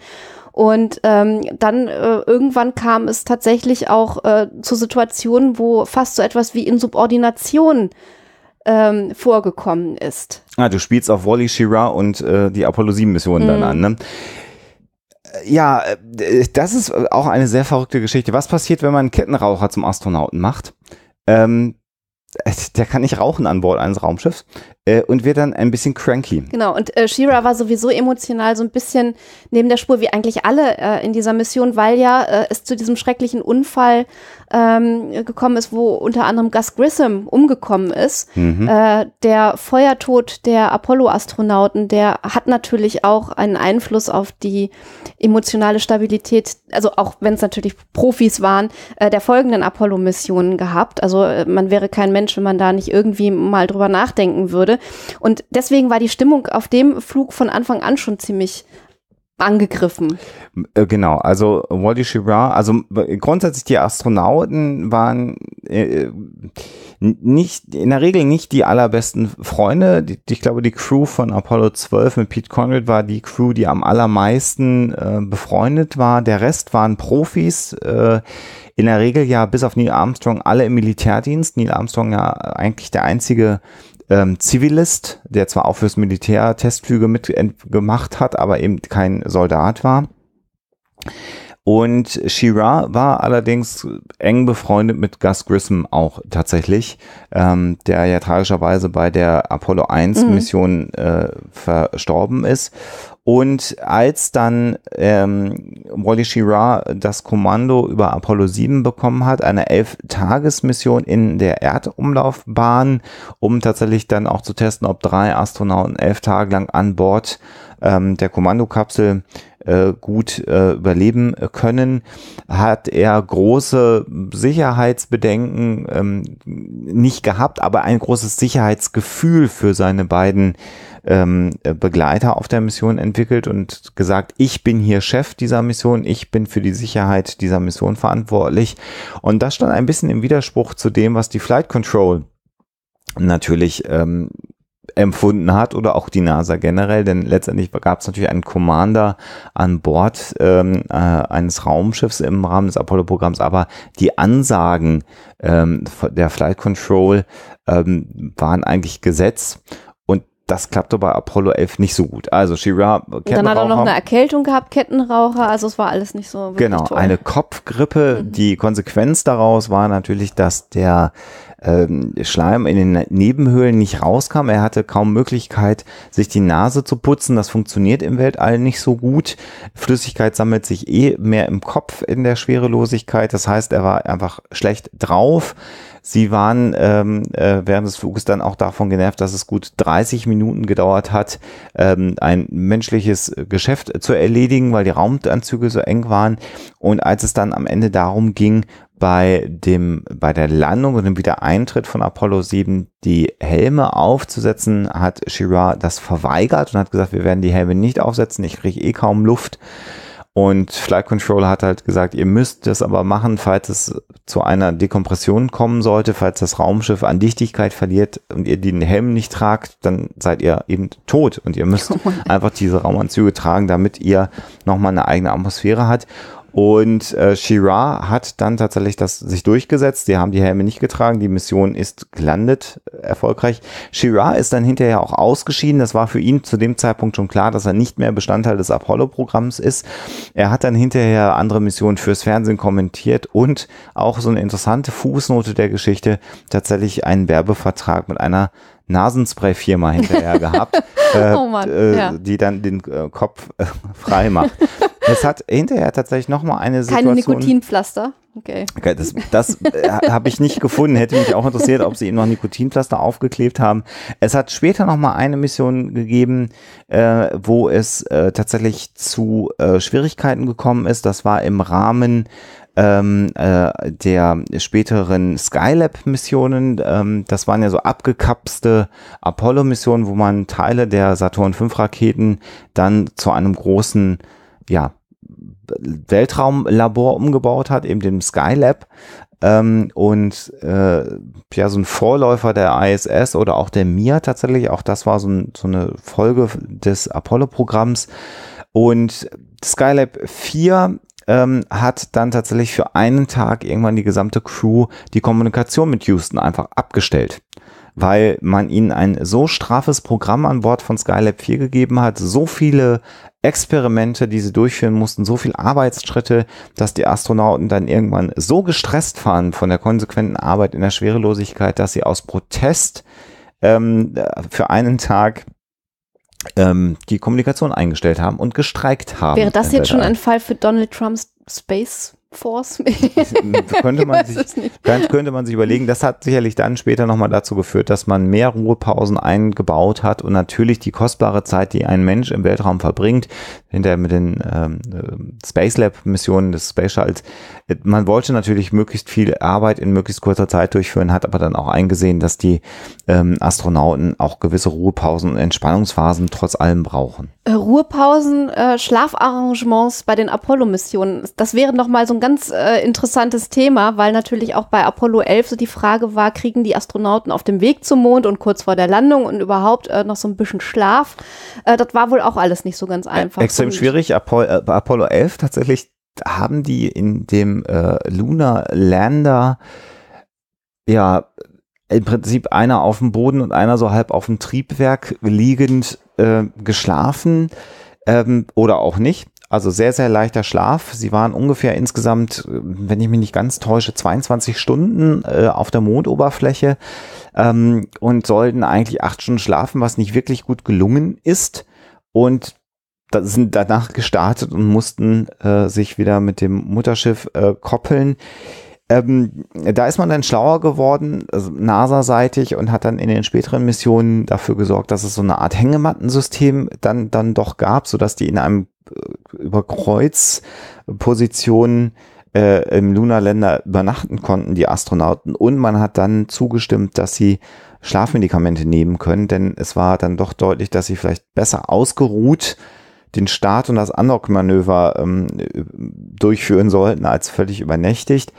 Und ähm, dann äh, irgendwann kam es tatsächlich auch äh, zu Situationen, wo fast so etwas wie Insubordination ähm, vorgekommen ist. Ah, du spielst auf Wally Schirra und äh, die Apollo 7 Mission dann Mhm. an, ne? Äh, Ja, äh, das ist auch eine sehr verrückte Geschichte. Was passiert, wenn man einen Kettenraucher zum Astronauten macht? Ähm, äh, der kann nicht rauchen an Bord eines Raumschiffs äh, und wird dann ein bisschen cranky. Genau, und äh, Shira war sowieso emotional so ein bisschen neben der Spur, wie eigentlich alle äh, in dieser Mission, weil ja äh, es zu diesem schrecklichen Unfall ähm, gekommen ist, wo unter anderem Gus Grissom umgekommen ist. Mhm. Äh, der Feuertod der Apollo-Astronauten, der hat natürlich auch einen Einfluss auf die emotionale Stabilität, also auch wenn es natürlich Profis waren, äh, der folgenden Apollo-Missionen gehabt. Also äh, man wäre kein Mensch, wenn man da nicht irgendwie mal drüber nachdenken würde. Und deswegen war die Stimmung auf dem Flug von Anfang an schon ziemlich angegriffen. Äh, Genau, also Wally Schirra, also äh, grundsätzlich die Astronauten waren äh, n- nicht, in der Regel nicht die allerbesten Freunde. Die, ich glaube, die Crew von Apollo 12 mit Pete Conrad war die Crew, die am allermeisten äh, befreundet war. Der Rest waren Profis, äh, in der Regel ja bis auf Neil Armstrong alle im Militärdienst. Neil Armstrong ja eigentlich der einzige ähm, Zivilist, der zwar auch fürs Militär Testflüge mitgemacht hat, aber eben kein Soldat war. Und Shira war allerdings eng befreundet mit Gus Grissom auch tatsächlich, ähm, der ja tragischerweise bei der Apollo 1 mhm. Mission äh, verstorben ist. Und als dann ähm, Wally Schirra das Kommando über Apollo 7 bekommen hat, eine Elf-Tages-Mission in der Erdumlaufbahn, um tatsächlich dann auch zu testen, ob drei Astronauten elf Tage lang an Bord ähm, der Kommandokapsel äh, gut äh, überleben können, hat er große Sicherheitsbedenken ähm, nicht gehabt, aber ein großes Sicherheitsgefühl für seine beiden ähm, Begleiter auf der Mission entwickelt und gesagt, ich bin hier Chef dieser Mission, ich bin für die Sicherheit dieser Mission verantwortlich. Und das stand ein bisschen im Widerspruch zu dem, was die Flight Control natürlich ähm, empfunden hat oder auch die NASA generell, denn letztendlich gab es natürlich einen Commander an Bord ähm, äh, eines Raumschiffs im Rahmen des Apollo-Programms, aber die Ansagen ähm, der Flight Control ähm, waren eigentlich Gesetz das klappte bei Apollo 11 nicht so gut. Also Shira, Kettenraucher. Dann hat er noch eine Erkältung gehabt, Kettenraucher, also es war alles nicht so Genau, toll. eine Kopfgrippe. Mhm. Die Konsequenz daraus war natürlich, dass der ähm, Schleim in den Nebenhöhlen nicht rauskam. Er hatte kaum Möglichkeit, sich die Nase zu putzen. Das funktioniert im Weltall nicht so gut. Flüssigkeit sammelt sich eh mehr im Kopf in der Schwerelosigkeit. Das heißt, er war einfach schlecht drauf. Sie waren ähm, äh, während des Fluges dann auch davon genervt, dass es gut 30 Minuten gedauert hat, ähm, ein menschliches Geschäft zu erledigen, weil die Raumanzüge so eng waren. Und als es dann am Ende darum ging, bei dem, bei der Landung und dem Wiedereintritt von Apollo 7 die Helme aufzusetzen, hat Shira das verweigert und hat gesagt, wir werden die Helme nicht aufsetzen, ich kriege eh kaum Luft. Und Flight Control hat halt gesagt, ihr müsst das aber machen, falls es zu einer Dekompression kommen sollte, falls das Raumschiff an Dichtigkeit verliert und ihr den Helm nicht tragt, dann seid ihr eben tot und ihr müsst oh einfach diese Raumanzüge tragen, damit ihr nochmal eine eigene Atmosphäre hat. Und äh, Shira hat dann tatsächlich das sich durchgesetzt. Die haben die Helme nicht getragen. Die Mission ist gelandet, äh, erfolgreich. Shira ist dann hinterher auch ausgeschieden. Das war für ihn zu dem Zeitpunkt schon klar, dass er nicht mehr Bestandteil des Apollo-Programms ist. Er hat dann hinterher andere Missionen fürs Fernsehen kommentiert und auch so eine interessante Fußnote der Geschichte tatsächlich einen Werbevertrag mit einer Nasenspray-Firma hinterher gehabt, äh, oh Mann, äh, ja. die dann den äh, Kopf äh, frei macht. es hat hinterher tatsächlich nochmal eine Situation. Keine Nikotinpflaster. Okay. okay das das äh, habe ich nicht gefunden. Hätte mich auch interessiert, ob sie ihm noch Nikotinpflaster aufgeklebt haben. Es hat später nochmal eine Mission gegeben, äh, wo es äh, tatsächlich zu äh, Schwierigkeiten gekommen ist. Das war im Rahmen ähm, äh, der späteren Skylab-Missionen. Ähm, das waren ja so abgekapste Apollo-Missionen, wo man Teile der Saturn V-Raketen dann zu einem großen, ja, Weltraumlabor umgebaut hat, eben dem Skylab. Ähm, und äh, ja, so ein Vorläufer der ISS oder auch der Mir tatsächlich, auch das war so, ein, so eine Folge des Apollo-Programms. Und Skylab 4 ähm, hat dann tatsächlich für einen Tag irgendwann die gesamte Crew die Kommunikation mit Houston einfach abgestellt weil man ihnen ein so straffes Programm an Bord von Skylab 4 gegeben hat, so viele Experimente, die sie durchführen mussten, so viele Arbeitsschritte, dass die Astronauten dann irgendwann so gestresst waren von der konsequenten Arbeit in der Schwerelosigkeit, dass sie aus Protest ähm, für einen Tag ähm, die Kommunikation eingestellt haben und gestreikt haben. Wäre das jetzt schon ein Fall für Donald Trumps Space Force. könnte, man sich, könnte man sich überlegen. Das hat sicherlich dann später nochmal dazu geführt, dass man mehr Ruhepausen eingebaut hat und natürlich die kostbare Zeit, die ein Mensch im Weltraum verbringt, hinterher mit den ähm, äh, Space Lab Missionen des Space Shuttles, äh, man wollte natürlich möglichst viel Arbeit in möglichst kurzer Zeit durchführen, hat aber dann auch eingesehen, dass die ähm, Astronauten auch gewisse Ruhepausen und Entspannungsphasen trotz allem brauchen. Äh, Ruhepausen, äh, Schlafarrangements bei den Apollo-Missionen. Das wäre nochmal so ein ganz äh, interessantes Thema, weil natürlich auch bei Apollo 11 so die Frage war, kriegen die Astronauten auf dem Weg zum Mond und kurz vor der Landung und überhaupt äh, noch so ein bisschen Schlaf. Das war wohl auch alles nicht so ganz einfach. Extrem schwierig. Apollo, äh, Apollo 11 tatsächlich haben die in dem Lunar Lander ja im Prinzip einer auf dem Boden und einer so halb auf dem Triebwerk liegend äh, geschlafen ähm, oder auch nicht. also sehr, sehr leichter Schlaf. Sie waren ungefähr insgesamt, wenn ich mich nicht ganz täusche, 22 Stunden äh, auf der Mondoberfläche ähm, und sollten eigentlich acht Stunden schlafen, was nicht wirklich gut gelungen ist. Und sind danach gestartet und mussten äh, sich wieder mit dem Mutterschiff äh, koppeln. Ähm, da ist man dann schlauer geworden, also NASA-seitig, und hat dann in den späteren Missionen dafür gesorgt, dass es so eine Art Hängemattensystem dann, dann doch gab, sodass die in einem äh, über Kreuzpositionen äh, im Lunarländer übernachten konnten, die Astronauten. Und man hat dann zugestimmt, dass sie Schlafmedikamente nehmen können, denn es war dann doch deutlich, dass sie vielleicht besser ausgeruht den Start und das Unlock-Manöver ähm, durchführen sollten, als völlig übernächtigt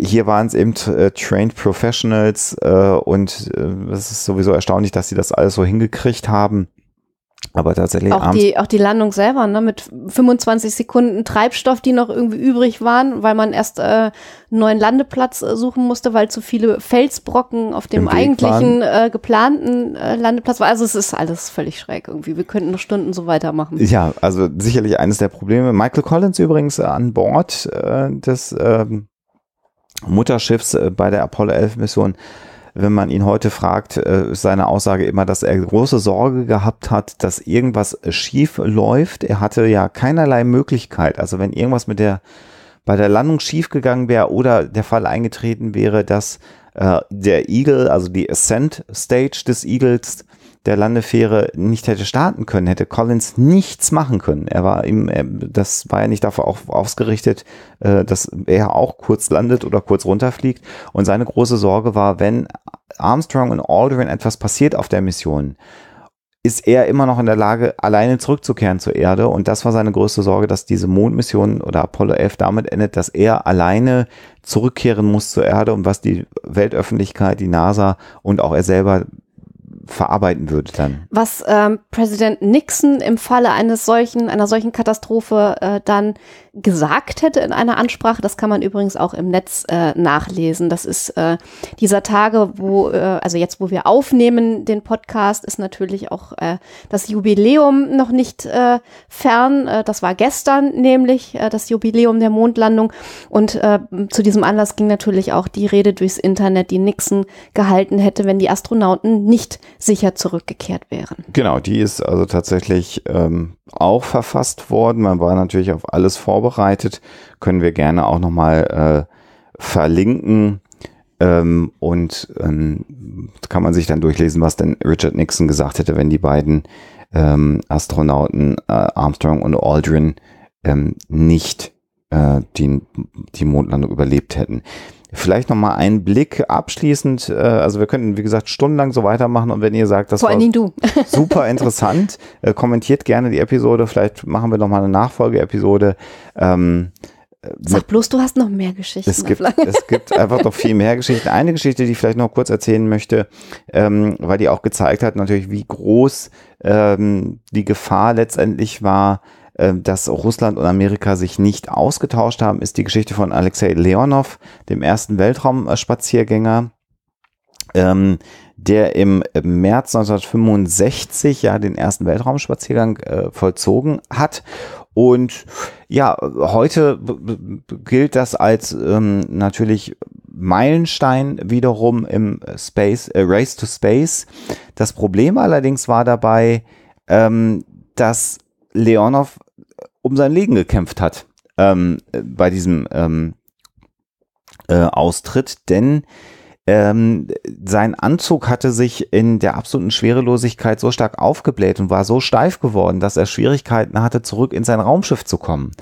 hier waren es eben äh, Trained Professionals äh, und äh, es ist sowieso erstaunlich, dass sie das alles so hingekriegt haben. Aber tatsächlich auch die, auch die Landung selber, ne, mit 25 Sekunden Treibstoff, die noch irgendwie übrig waren, weil man erst äh, einen neuen Landeplatz äh, suchen musste, weil zu viele Felsbrocken auf dem eigentlichen äh, geplanten äh, Landeplatz war. Also es ist alles völlig schräg irgendwie. Wir könnten noch Stunden so weitermachen. Ja, also sicherlich eines der Probleme. Michael Collins übrigens an Bord äh, des ähm, Mutterschiffs äh, bei der Apollo 11 Mission, wenn man ihn heute fragt, äh, ist seine Aussage immer, dass er große Sorge gehabt hat, dass irgendwas schief läuft. Er hatte ja keinerlei Möglichkeit. Also wenn irgendwas mit der bei der Landung schiefgegangen wäre oder der Fall eingetreten wäre, dass äh, der Eagle, also die Ascent Stage des Eagles, der Landefähre nicht hätte starten können, hätte Collins nichts machen können. Er war ihm, das war ja nicht dafür auch ausgerichtet, äh, dass er auch kurz landet oder kurz runterfliegt. Und seine große Sorge war, wenn Armstrong und Aldrin etwas passiert auf der Mission, ist er immer noch in der Lage, alleine zurückzukehren zur Erde. Und das war seine größte Sorge, dass diese Mondmission oder Apollo 11 damit endet, dass er alleine zurückkehren muss zur Erde und was die Weltöffentlichkeit, die NASA und auch er selber verarbeiten würde dann. Was ähm, Präsident Nixon im Falle eines solchen, einer solchen Katastrophe äh, dann gesagt hätte in einer Ansprache, das kann man übrigens auch im Netz äh, nachlesen. Das ist äh, dieser Tage, wo, äh, also jetzt, wo wir aufnehmen, den Podcast, ist natürlich auch äh, das Jubiläum noch nicht äh, fern. Äh, das war gestern nämlich äh, das Jubiläum der Mondlandung. Und äh, zu diesem Anlass ging natürlich auch die Rede durchs Internet, die Nixon gehalten hätte, wenn die Astronauten nicht sicher zurückgekehrt wären. Genau, die ist also tatsächlich ähm, auch verfasst worden. Man war natürlich auf alles vorbereitet. Können wir gerne auch nochmal äh, verlinken. Ähm, und ähm, kann man sich dann durchlesen, was denn Richard Nixon gesagt hätte, wenn die beiden ähm, Astronauten äh, Armstrong und Aldrin ähm, nicht äh, die, die Mondlandung überlebt hätten. Vielleicht nochmal einen Blick abschließend. Äh, also wir könnten, wie gesagt, stundenlang so weitermachen. Und wenn ihr sagt, das Vor war du. super interessant, äh, kommentiert gerne die Episode. Vielleicht machen wir nochmal eine Nachfolgeepisode. Ähm, Sag bloß, du hast noch mehr Geschichten. Es gibt, es gibt einfach noch viel mehr Geschichten. Eine Geschichte, die ich vielleicht noch kurz erzählen möchte, ähm, weil die auch gezeigt hat, natürlich, wie groß ähm, die Gefahr letztendlich war, dass Russland und Amerika sich nicht ausgetauscht haben, ist die Geschichte von Alexei Leonov, dem ersten Weltraumspaziergänger, ähm, der im März 1965 ja den ersten Weltraumspaziergang äh, vollzogen hat. Und ja, heute gilt das als ähm, natürlich Meilenstein wiederum im Space, äh, Race to Space. Das Problem allerdings war dabei, ähm, dass Leonov um sein Leben gekämpft hat ähm, bei diesem ähm, äh, Austritt, denn ähm, sein Anzug hatte sich in der absoluten Schwerelosigkeit so stark aufgebläht und war so steif geworden, dass er Schwierigkeiten hatte, zurück in sein Raumschiff zu kommen.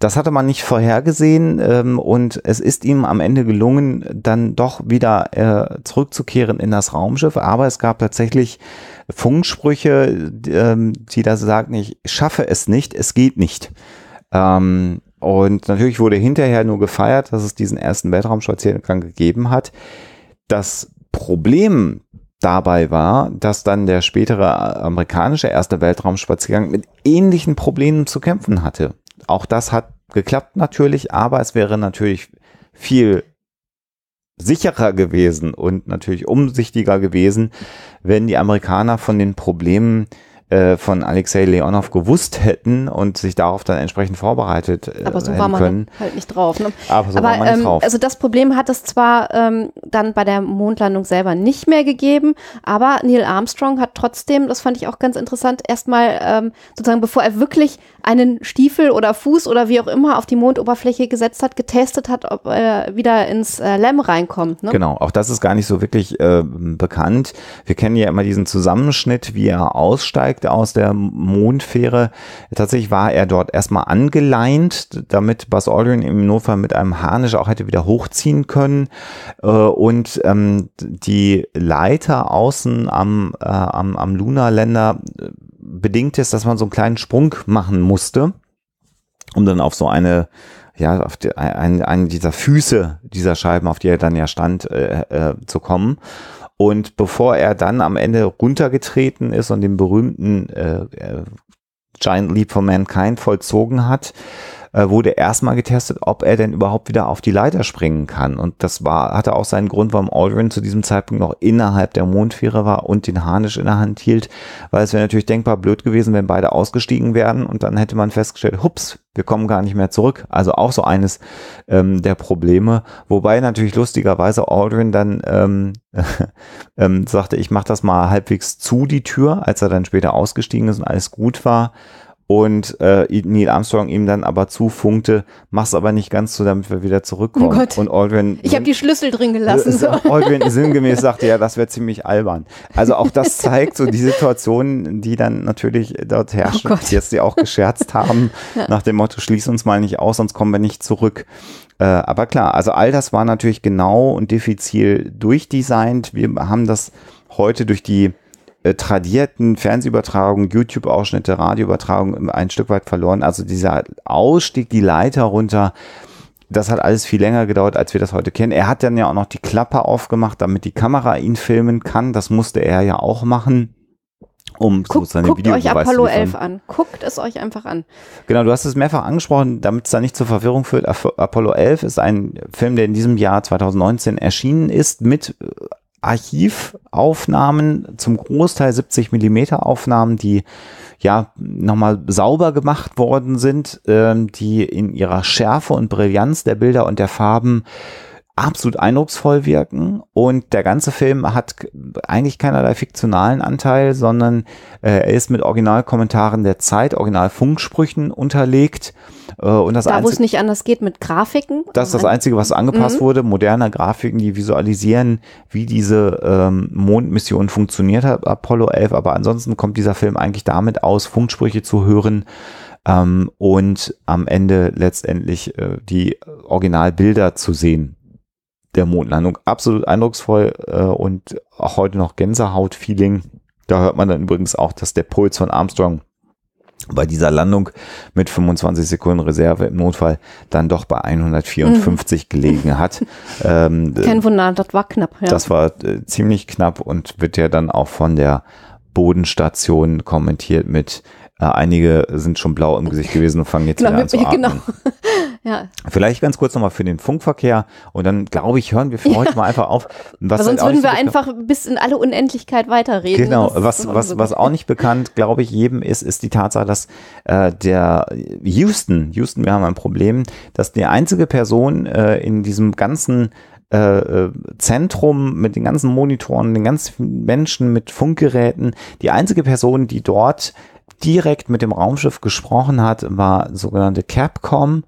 Das hatte man nicht vorhergesehen ähm, und es ist ihm am Ende gelungen, dann doch wieder äh, zurückzukehren in das Raumschiff. Aber es gab tatsächlich Funksprüche, ähm, die da sagten, ich schaffe es nicht, es geht nicht. Ähm, und natürlich wurde hinterher nur gefeiert, dass es diesen ersten Weltraumspaziergang gegeben hat. Das Problem dabei war, dass dann der spätere amerikanische erste Weltraumspaziergang mit ähnlichen Problemen zu kämpfen hatte. Auch das hat geklappt natürlich, aber es wäre natürlich viel sicherer gewesen und natürlich umsichtiger gewesen, wenn die Amerikaner von den Problemen äh, von Alexei Leonov gewusst hätten und sich darauf dann entsprechend vorbereitet äh, Aber so war man können. halt nicht drauf. Ne? Aber so Aber war man nicht ähm, drauf. also das Problem hat es zwar ähm, dann bei der Mondlandung selber nicht mehr gegeben, aber Neil Armstrong hat trotzdem, das fand ich auch ganz interessant, erstmal ähm, sozusagen, bevor er wirklich einen Stiefel oder Fuß oder wie auch immer auf die Mondoberfläche gesetzt hat, getestet hat, ob er wieder ins äh, LEM reinkommt. Ne? Genau, auch das ist gar nicht so wirklich äh, bekannt. Wir kennen ja immer diesen Zusammenschnitt, wie er aussteigt aus der Mondfähre. Tatsächlich war er dort erstmal angeleint, damit Buzz Aldrin im Notfall mit einem Harnisch auch hätte wieder hochziehen können. Äh, und ähm, die Leiter außen am, äh, am, am Lunarländer äh, bedingt ist, dass man so einen kleinen Sprung machen musste, um dann auf so eine ja, auf die, ein, einen dieser Füße dieser Scheiben, auf die er dann ja stand, äh, äh, zu kommen. Und bevor er dann am Ende runtergetreten ist und den berühmten äh, äh, Giant Leap for Mankind vollzogen hat, äh, wurde erstmal getestet, ob er denn überhaupt wieder auf die Leiter springen kann. Und das war, hatte auch seinen Grund, warum Aldrin zu diesem Zeitpunkt noch innerhalb der Mondfähre war und den Harnisch in der Hand hielt, weil es wäre natürlich denkbar blöd gewesen, wenn beide ausgestiegen wären und dann hätte man festgestellt, hups, wir kommen gar nicht mehr zurück. Also auch so eines ähm, der Probleme. Wobei natürlich lustigerweise Aldrin dann ähm, ähm, sagte, ich mache das mal halbwegs zu, die Tür, als er dann später ausgestiegen ist und alles gut war und äh, Neil Armstrong ihm dann aber zufunkte, mach's aber nicht ganz so, damit wir wieder zurückkommen. Oh Gott. Und Aldrin Ich habe die Schlüssel drin gelassen. So. Aldrin sinngemäß sagte, ja, das wäre ziemlich albern. Also auch das zeigt so die Situation, die dann natürlich dort herrscht, Oh Gott. die jetzt die auch gescherzt haben, nach dem Motto, schließ uns mal nicht aus, sonst kommen wir nicht zurück. Äh, aber klar, also all das war natürlich genau und diffizil durchdesignt. Wir haben das heute durch die äh, tradierten Fernsehübertragungen, YouTube-Ausschnitte, Radioübertragungen ein Stück weit verloren. Also dieser Ausstieg, die Leiter runter, das hat alles viel länger gedauert, als wir das heute kennen. Er hat dann ja auch noch die Klappe aufgemacht, damit die Kamera ihn filmen kann. Das musste er ja auch machen. Um Guckt, sozusagen guckt euch Videobeweis zu Apollo liefern. 11 an. Guckt es euch einfach an. Genau, du hast es mehrfach angesprochen, damit es da nicht zur Verwirrung führt. Ap- Apollo 11 ist ein Film, der in diesem Jahr 2019 erschienen ist mit äh, Archivaufnahmen, zum Großteil 70 Millimeter Aufnahmen, die ja nochmal sauber gemacht worden sind, ähm, die in ihrer Schärfe und Brillanz der Bilder und der Farben absolut eindrucksvoll wirken und der ganze Film hat eigentlich keinerlei fiktionalen Anteil, sondern äh, er ist mit Originalkommentaren der Zeit, Originalfunksprüchen unterlegt äh, und das Da, wo es nicht anders geht mit Grafiken. das ist das Einzige, was angepasst wurde. Moderne Grafiken, die visualisieren, wie diese ähm, Mondmission funktioniert hat, Apollo 11. Aber ansonsten kommt dieser Film eigentlich damit aus, Funksprüche zu hören ähm, und am Ende letztendlich äh, die Originalbilder zu sehen der Mondlandung. Absolut eindrucksvoll äh, und auch heute noch Gänsehaut-Feeling. Da hört man dann übrigens auch, dass der Puls von Armstrong bei dieser Landung mit 25 Sekunden Reserve im Notfall dann doch bei 154 gelegen hat. Ähm, Kein Wunder, das war knapp. Ja. das war äh, ziemlich knapp und wird ja dann auch von der Bodenstation kommentiert mit äh, einige sind schon blau im Gesicht gewesen und fangen jetzt genau, wieder an zu atmen. genau. Ja, Vielleicht ganz kurz nochmal für den Funkverkehr und dann glaube ich, hören wir für heute mal einfach auf. Was halt sonst auch würden wir so einfach bis in alle Unendlichkeit weiterreden. Genau, was, was, was auch nicht bekannt, glaube ich, jedem ist, ist die Tatsache, dass äh, der Houston, Houston, wir haben ein Problem, dass die einzige Person äh, in diesem ganzen äh, äh, Zentrum mit den ganzen Monitoren, den ganzen Menschen mit Funkgeräten, die einzige Person, die dort direkt mit dem Raumschiff gesprochen hat, war sogenannte Capcom.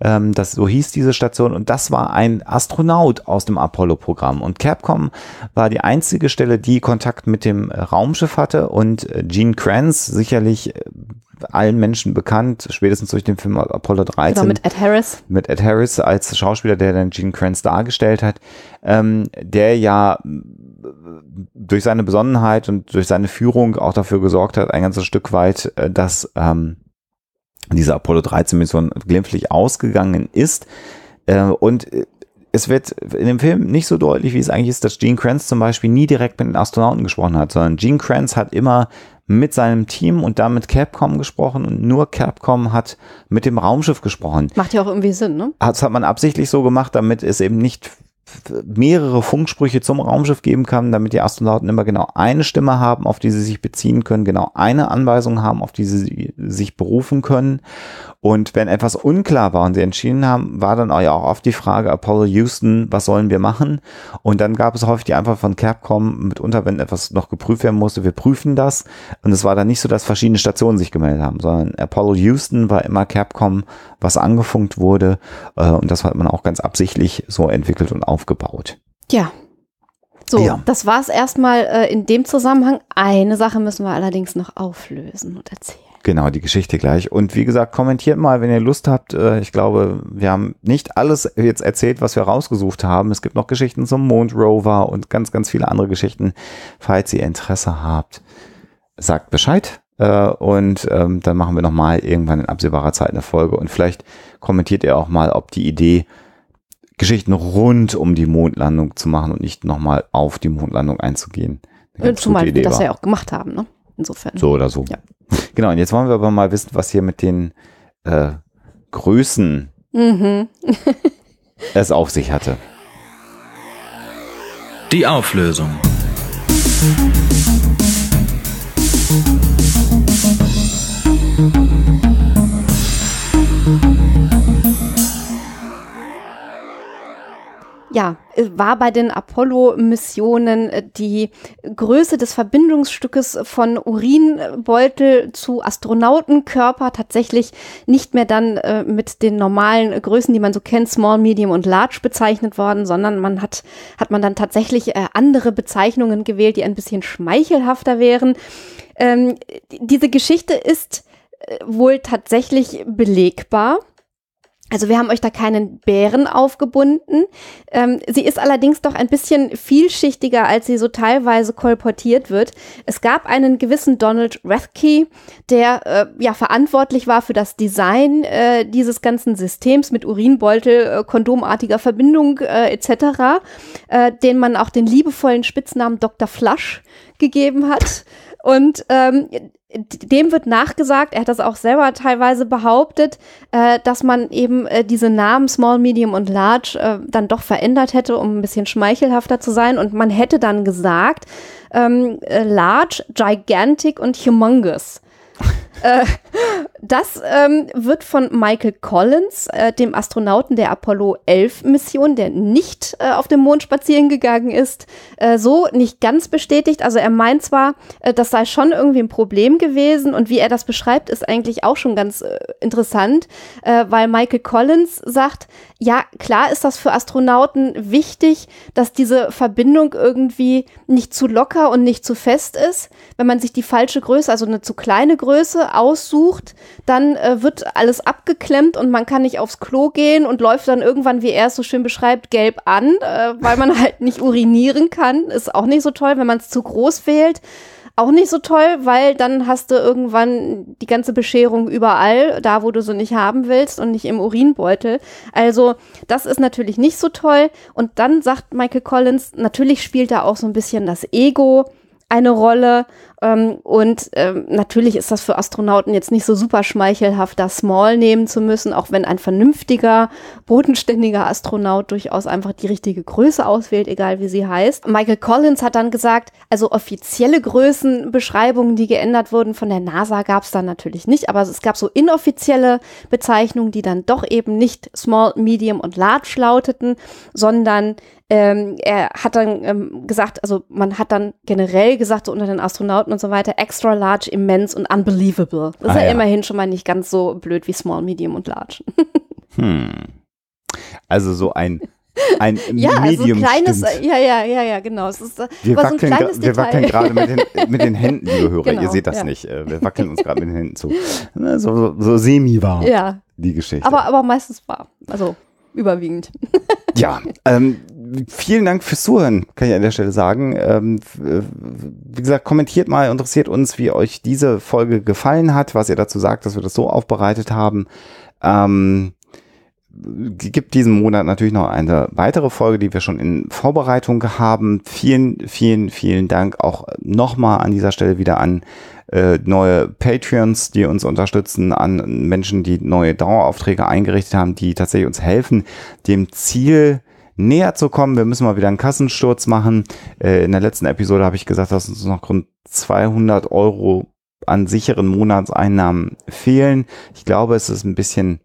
Ähm, das, so hieß diese Station und das war ein Astronaut aus dem Apollo-Programm. Und Capcom war die einzige Stelle, die Kontakt mit dem Raumschiff hatte und äh, Gene Kranz, sicherlich äh, allen Menschen bekannt, spätestens durch den Film Apollo 13 Genau, mit Ed Harris. mit Ed Harris als Schauspieler, der dann Gene Kranz dargestellt hat, ähm, der ja durch seine Besonnenheit und durch seine Führung auch dafür gesorgt hat, ein ganzes Stück weit, äh, dass ähm, diese Apollo 13 Mission glimpflich ausgegangen ist. Äh, und äh, es wird in dem Film nicht so deutlich, wie es eigentlich ist, dass Gene Kranz zum Beispiel nie direkt mit den Astronauten gesprochen hat, sondern Gene Kranz hat immer mit seinem Team und damit Capcom gesprochen und nur Capcom hat mit dem Raumschiff gesprochen. Macht ja auch irgendwie Sinn, ne? Das hat man absichtlich so gemacht, damit es eben nicht mehrere Funksprüche zum Raumschiff geben kann, damit die Astronauten immer genau eine Stimme haben, auf die sie sich beziehen können, genau eine Anweisung haben, auf die sie sich berufen können. Und wenn etwas unklar war und sie entschieden haben, war dann auch ja auch oft die Frage, Apollo Houston, was sollen wir machen? Und dann gab es häufig die Antwort von Capcom, mitunter, wenn etwas noch geprüft werden musste, wir prüfen das. Und es war dann nicht so, dass verschiedene Stationen sich gemeldet haben, sondern Apollo Houston war immer Capcom, was angefunkt wurde. Äh, und das hat man auch ganz absichtlich so entwickelt und aufgebaut. Ja. So, Ja. das war es erstmal äh, in dem Zusammenhang. Eine Sache müssen wir allerdings noch auflösen und erzählen. Genau, die Geschichte gleich. Und wie gesagt, kommentiert mal, wenn ihr Lust habt. Äh, Ich glaube, wir haben nicht alles jetzt erzählt, was wir rausgesucht haben. Es gibt noch Geschichten zum Mondrover und ganz, ganz viele andere Geschichten. Falls ihr Interesse habt, sagt Bescheid. Äh, Und ähm, dann machen wir nochmal irgendwann in absehbarer Zeit eine Folge. Und vielleicht kommentiert ihr auch mal, ob die Idee, Geschichten rund um die Mondlandung zu machen und nicht nochmal auf die Mondlandung einzugehen. Zumal wir das ja auch gemacht haben, ne? Insofern. So oder so. Ja. Genau, und jetzt wollen wir aber mal wissen, was hier mit den äh, Größen Mhm. es auf sich hatte. Die Auflösung. Ja, war bei den Apollo-Missionen äh, die Größe des Verbindungsstückes von Urinbeutel zu Astronautenkörper tatsächlich nicht mehr dann äh, mit den normalen Größen, die man so kennt, Small, Medium und Large bezeichnet worden, sondern man hat, hat man dann tatsächlich äh, andere Bezeichnungen gewählt, die ein bisschen schmeichelhafter wären. Ähm, diese Geschichte ist äh, wohl tatsächlich belegbar. Also wir haben euch da keinen Bären aufgebunden. Ähm, sie ist allerdings doch ein bisschen vielschichtiger, als sie so teilweise kolportiert wird. Es gab einen gewissen Donald Rathke, der äh, ja verantwortlich war für das Design äh, dieses ganzen Systems mit Urinbeutel, äh, kondomartiger Verbindung äh, etc., äh, den man auch den liebevollen Spitznamen Dr. Flush gegeben hat. Und ähm, dem wird nachgesagt, er hat das auch selber teilweise behauptet, äh, dass man eben äh, diese Namen Small, Medium und Large äh, dann doch verändert hätte, um ein bisschen schmeichelhafter zu sein. Und man hätte dann gesagt, ähm, äh, Large, Gigantic und Humongous. Äh, das ähm, wird von Michael Collins, äh, dem Astronauten der Apollo 11 Mission, der nicht äh, auf dem Mond spazieren gegangen ist, äh, so nicht ganz bestätigt. Also er meint zwar, äh, das sei schon irgendwie ein Problem gewesen und wie er das beschreibt, ist eigentlich auch schon ganz interessant, weil Michael Collins sagt, ja, klar ist das für Astronauten wichtig, dass diese Verbindung irgendwie nicht zu locker und nicht zu fest ist. Wenn man sich die falsche Größe, also eine zu kleine Größe aussucht, dann äh, wird alles abgeklemmt und man kann nicht aufs Klo gehen und läuft dann irgendwann, wie er es so schön beschreibt, gelb an, äh, weil man halt nicht urinieren kann. Ist auch nicht so toll, wenn man es zu groß wählt. Auch nicht so toll, weil dann hast du irgendwann die ganze Bescherung überall, da wo du sie nicht haben willst und nicht im Urinbeutel. Also das ist natürlich nicht so toll. Und dann sagt Michael Collins, natürlich spielt da auch so ein bisschen das Ego eine Rolle. Ähm, und ähm, natürlich ist das für Astronauten jetzt nicht so super schmeichelhaft, da Small nehmen zu müssen, auch wenn ein vernünftiger, bodenständiger Astronaut durchaus einfach die richtige Größe auswählt, egal wie sie heißt. Michael Collins hat dann gesagt, also offizielle Größenbeschreibungen, die geändert wurden von der NASA, gab es dann natürlich nicht, aber es gab so inoffizielle Bezeichnungen, die dann doch eben nicht Small, Medium und Large lauteten, sondern ähm, er hat dann ähm, gesagt, also man hat dann generell gesagt, so unter den Astronauten und so weiter, extra large, immense und unbelievable. Das ist Ah, ja, ja. immerhin schon mal nicht ganz so blöd wie small, medium und large. Hm. Also so ein, ein ja, also Medium kleines, stimmt. ja, ja, ja, ja, genau. Es ist, Wir so wackeln, kleines gra- wir wackeln gerade mit den, mit den Händen, liebe Hörer. Genau, Ihr seht das ja. nicht. Äh, Wir wackeln uns gerade mit den Händen zu. So, so, so semi-wahr, Ja, die Geschichte. aber, aber meistens war. Also überwiegend. Ja, ähm, vielen Dank fürs Zuhören, kann ich an der Stelle sagen. Ähm, äh, wie gesagt, kommentiert mal, interessiert uns, wie euch diese Folge gefallen hat, was ihr dazu sagt, dass wir das so aufbereitet haben. Ähm, gibt diesen Monat natürlich noch eine weitere Folge, die wir schon in Vorbereitung haben. Vielen, vielen, vielen Dank auch nochmal an dieser Stelle wieder an äh, neue Patreons, die uns unterstützen, an Menschen, die neue Daueraufträge eingerichtet haben, die tatsächlich uns helfen, dem Ziel näher zu kommen. Wir müssen mal wieder einen Kassensturz machen. Äh, in der letzten Episode habe ich gesagt, dass uns noch rund 200 Euro an sicheren Monatseinnahmen fehlen. Ich glaube, es ist ein bisschen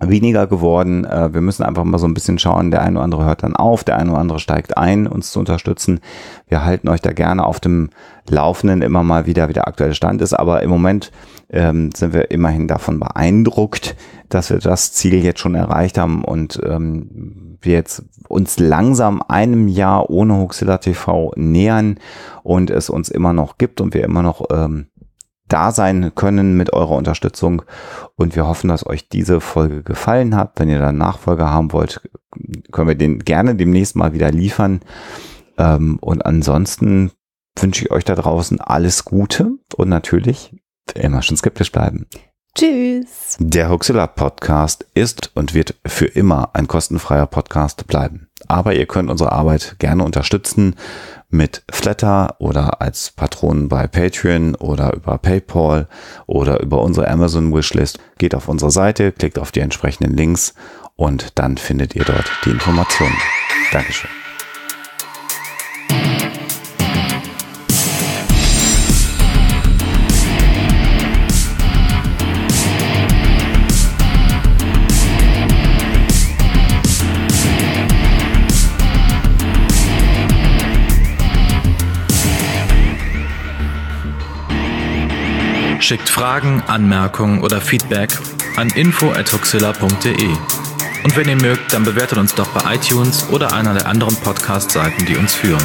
weniger geworden. Äh, wir müssen einfach mal so ein bisschen schauen. Der eine oder andere hört dann auf, der eine oder andere steigt ein, uns zu unterstützen. Wir halten euch da gerne auf dem Laufenden immer mal wieder, wie der aktuelle Stand ist. Aber im Moment ähm, sind wir immerhin davon beeindruckt, dass wir das Ziel jetzt schon erreicht haben und ähm, wir jetzt uns langsam einem Jahr ohne Huxilla TV nähern und es uns immer noch gibt und wir immer noch ähm, da sein können mit eurer Unterstützung. Und wir hoffen, dass euch diese Folge gefallen hat. Wenn ihr da Nachfolger haben wollt, können wir den gerne demnächst mal wieder liefern. Ähm, und ansonsten wünsche ich euch da draußen alles Gute und natürlich immer schon skeptisch bleiben. Tschüss. Der Huxilla Podcast ist und wird für immer ein kostenfreier Podcast bleiben. Aber ihr könnt unsere Arbeit gerne unterstützen mit Flatter oder als Patronen bei Patreon oder über PayPal oder über unsere Amazon Wishlist. Geht auf unsere Seite, klickt auf die entsprechenden Links und dann findet ihr dort die Informationen. Dankeschön. Schickt Fragen, Anmerkungen oder Feedback an info@huxilla.de. Und wenn ihr mögt, dann bewertet uns doch bei iTunes oder einer der anderen Podcast-Seiten, die uns führen.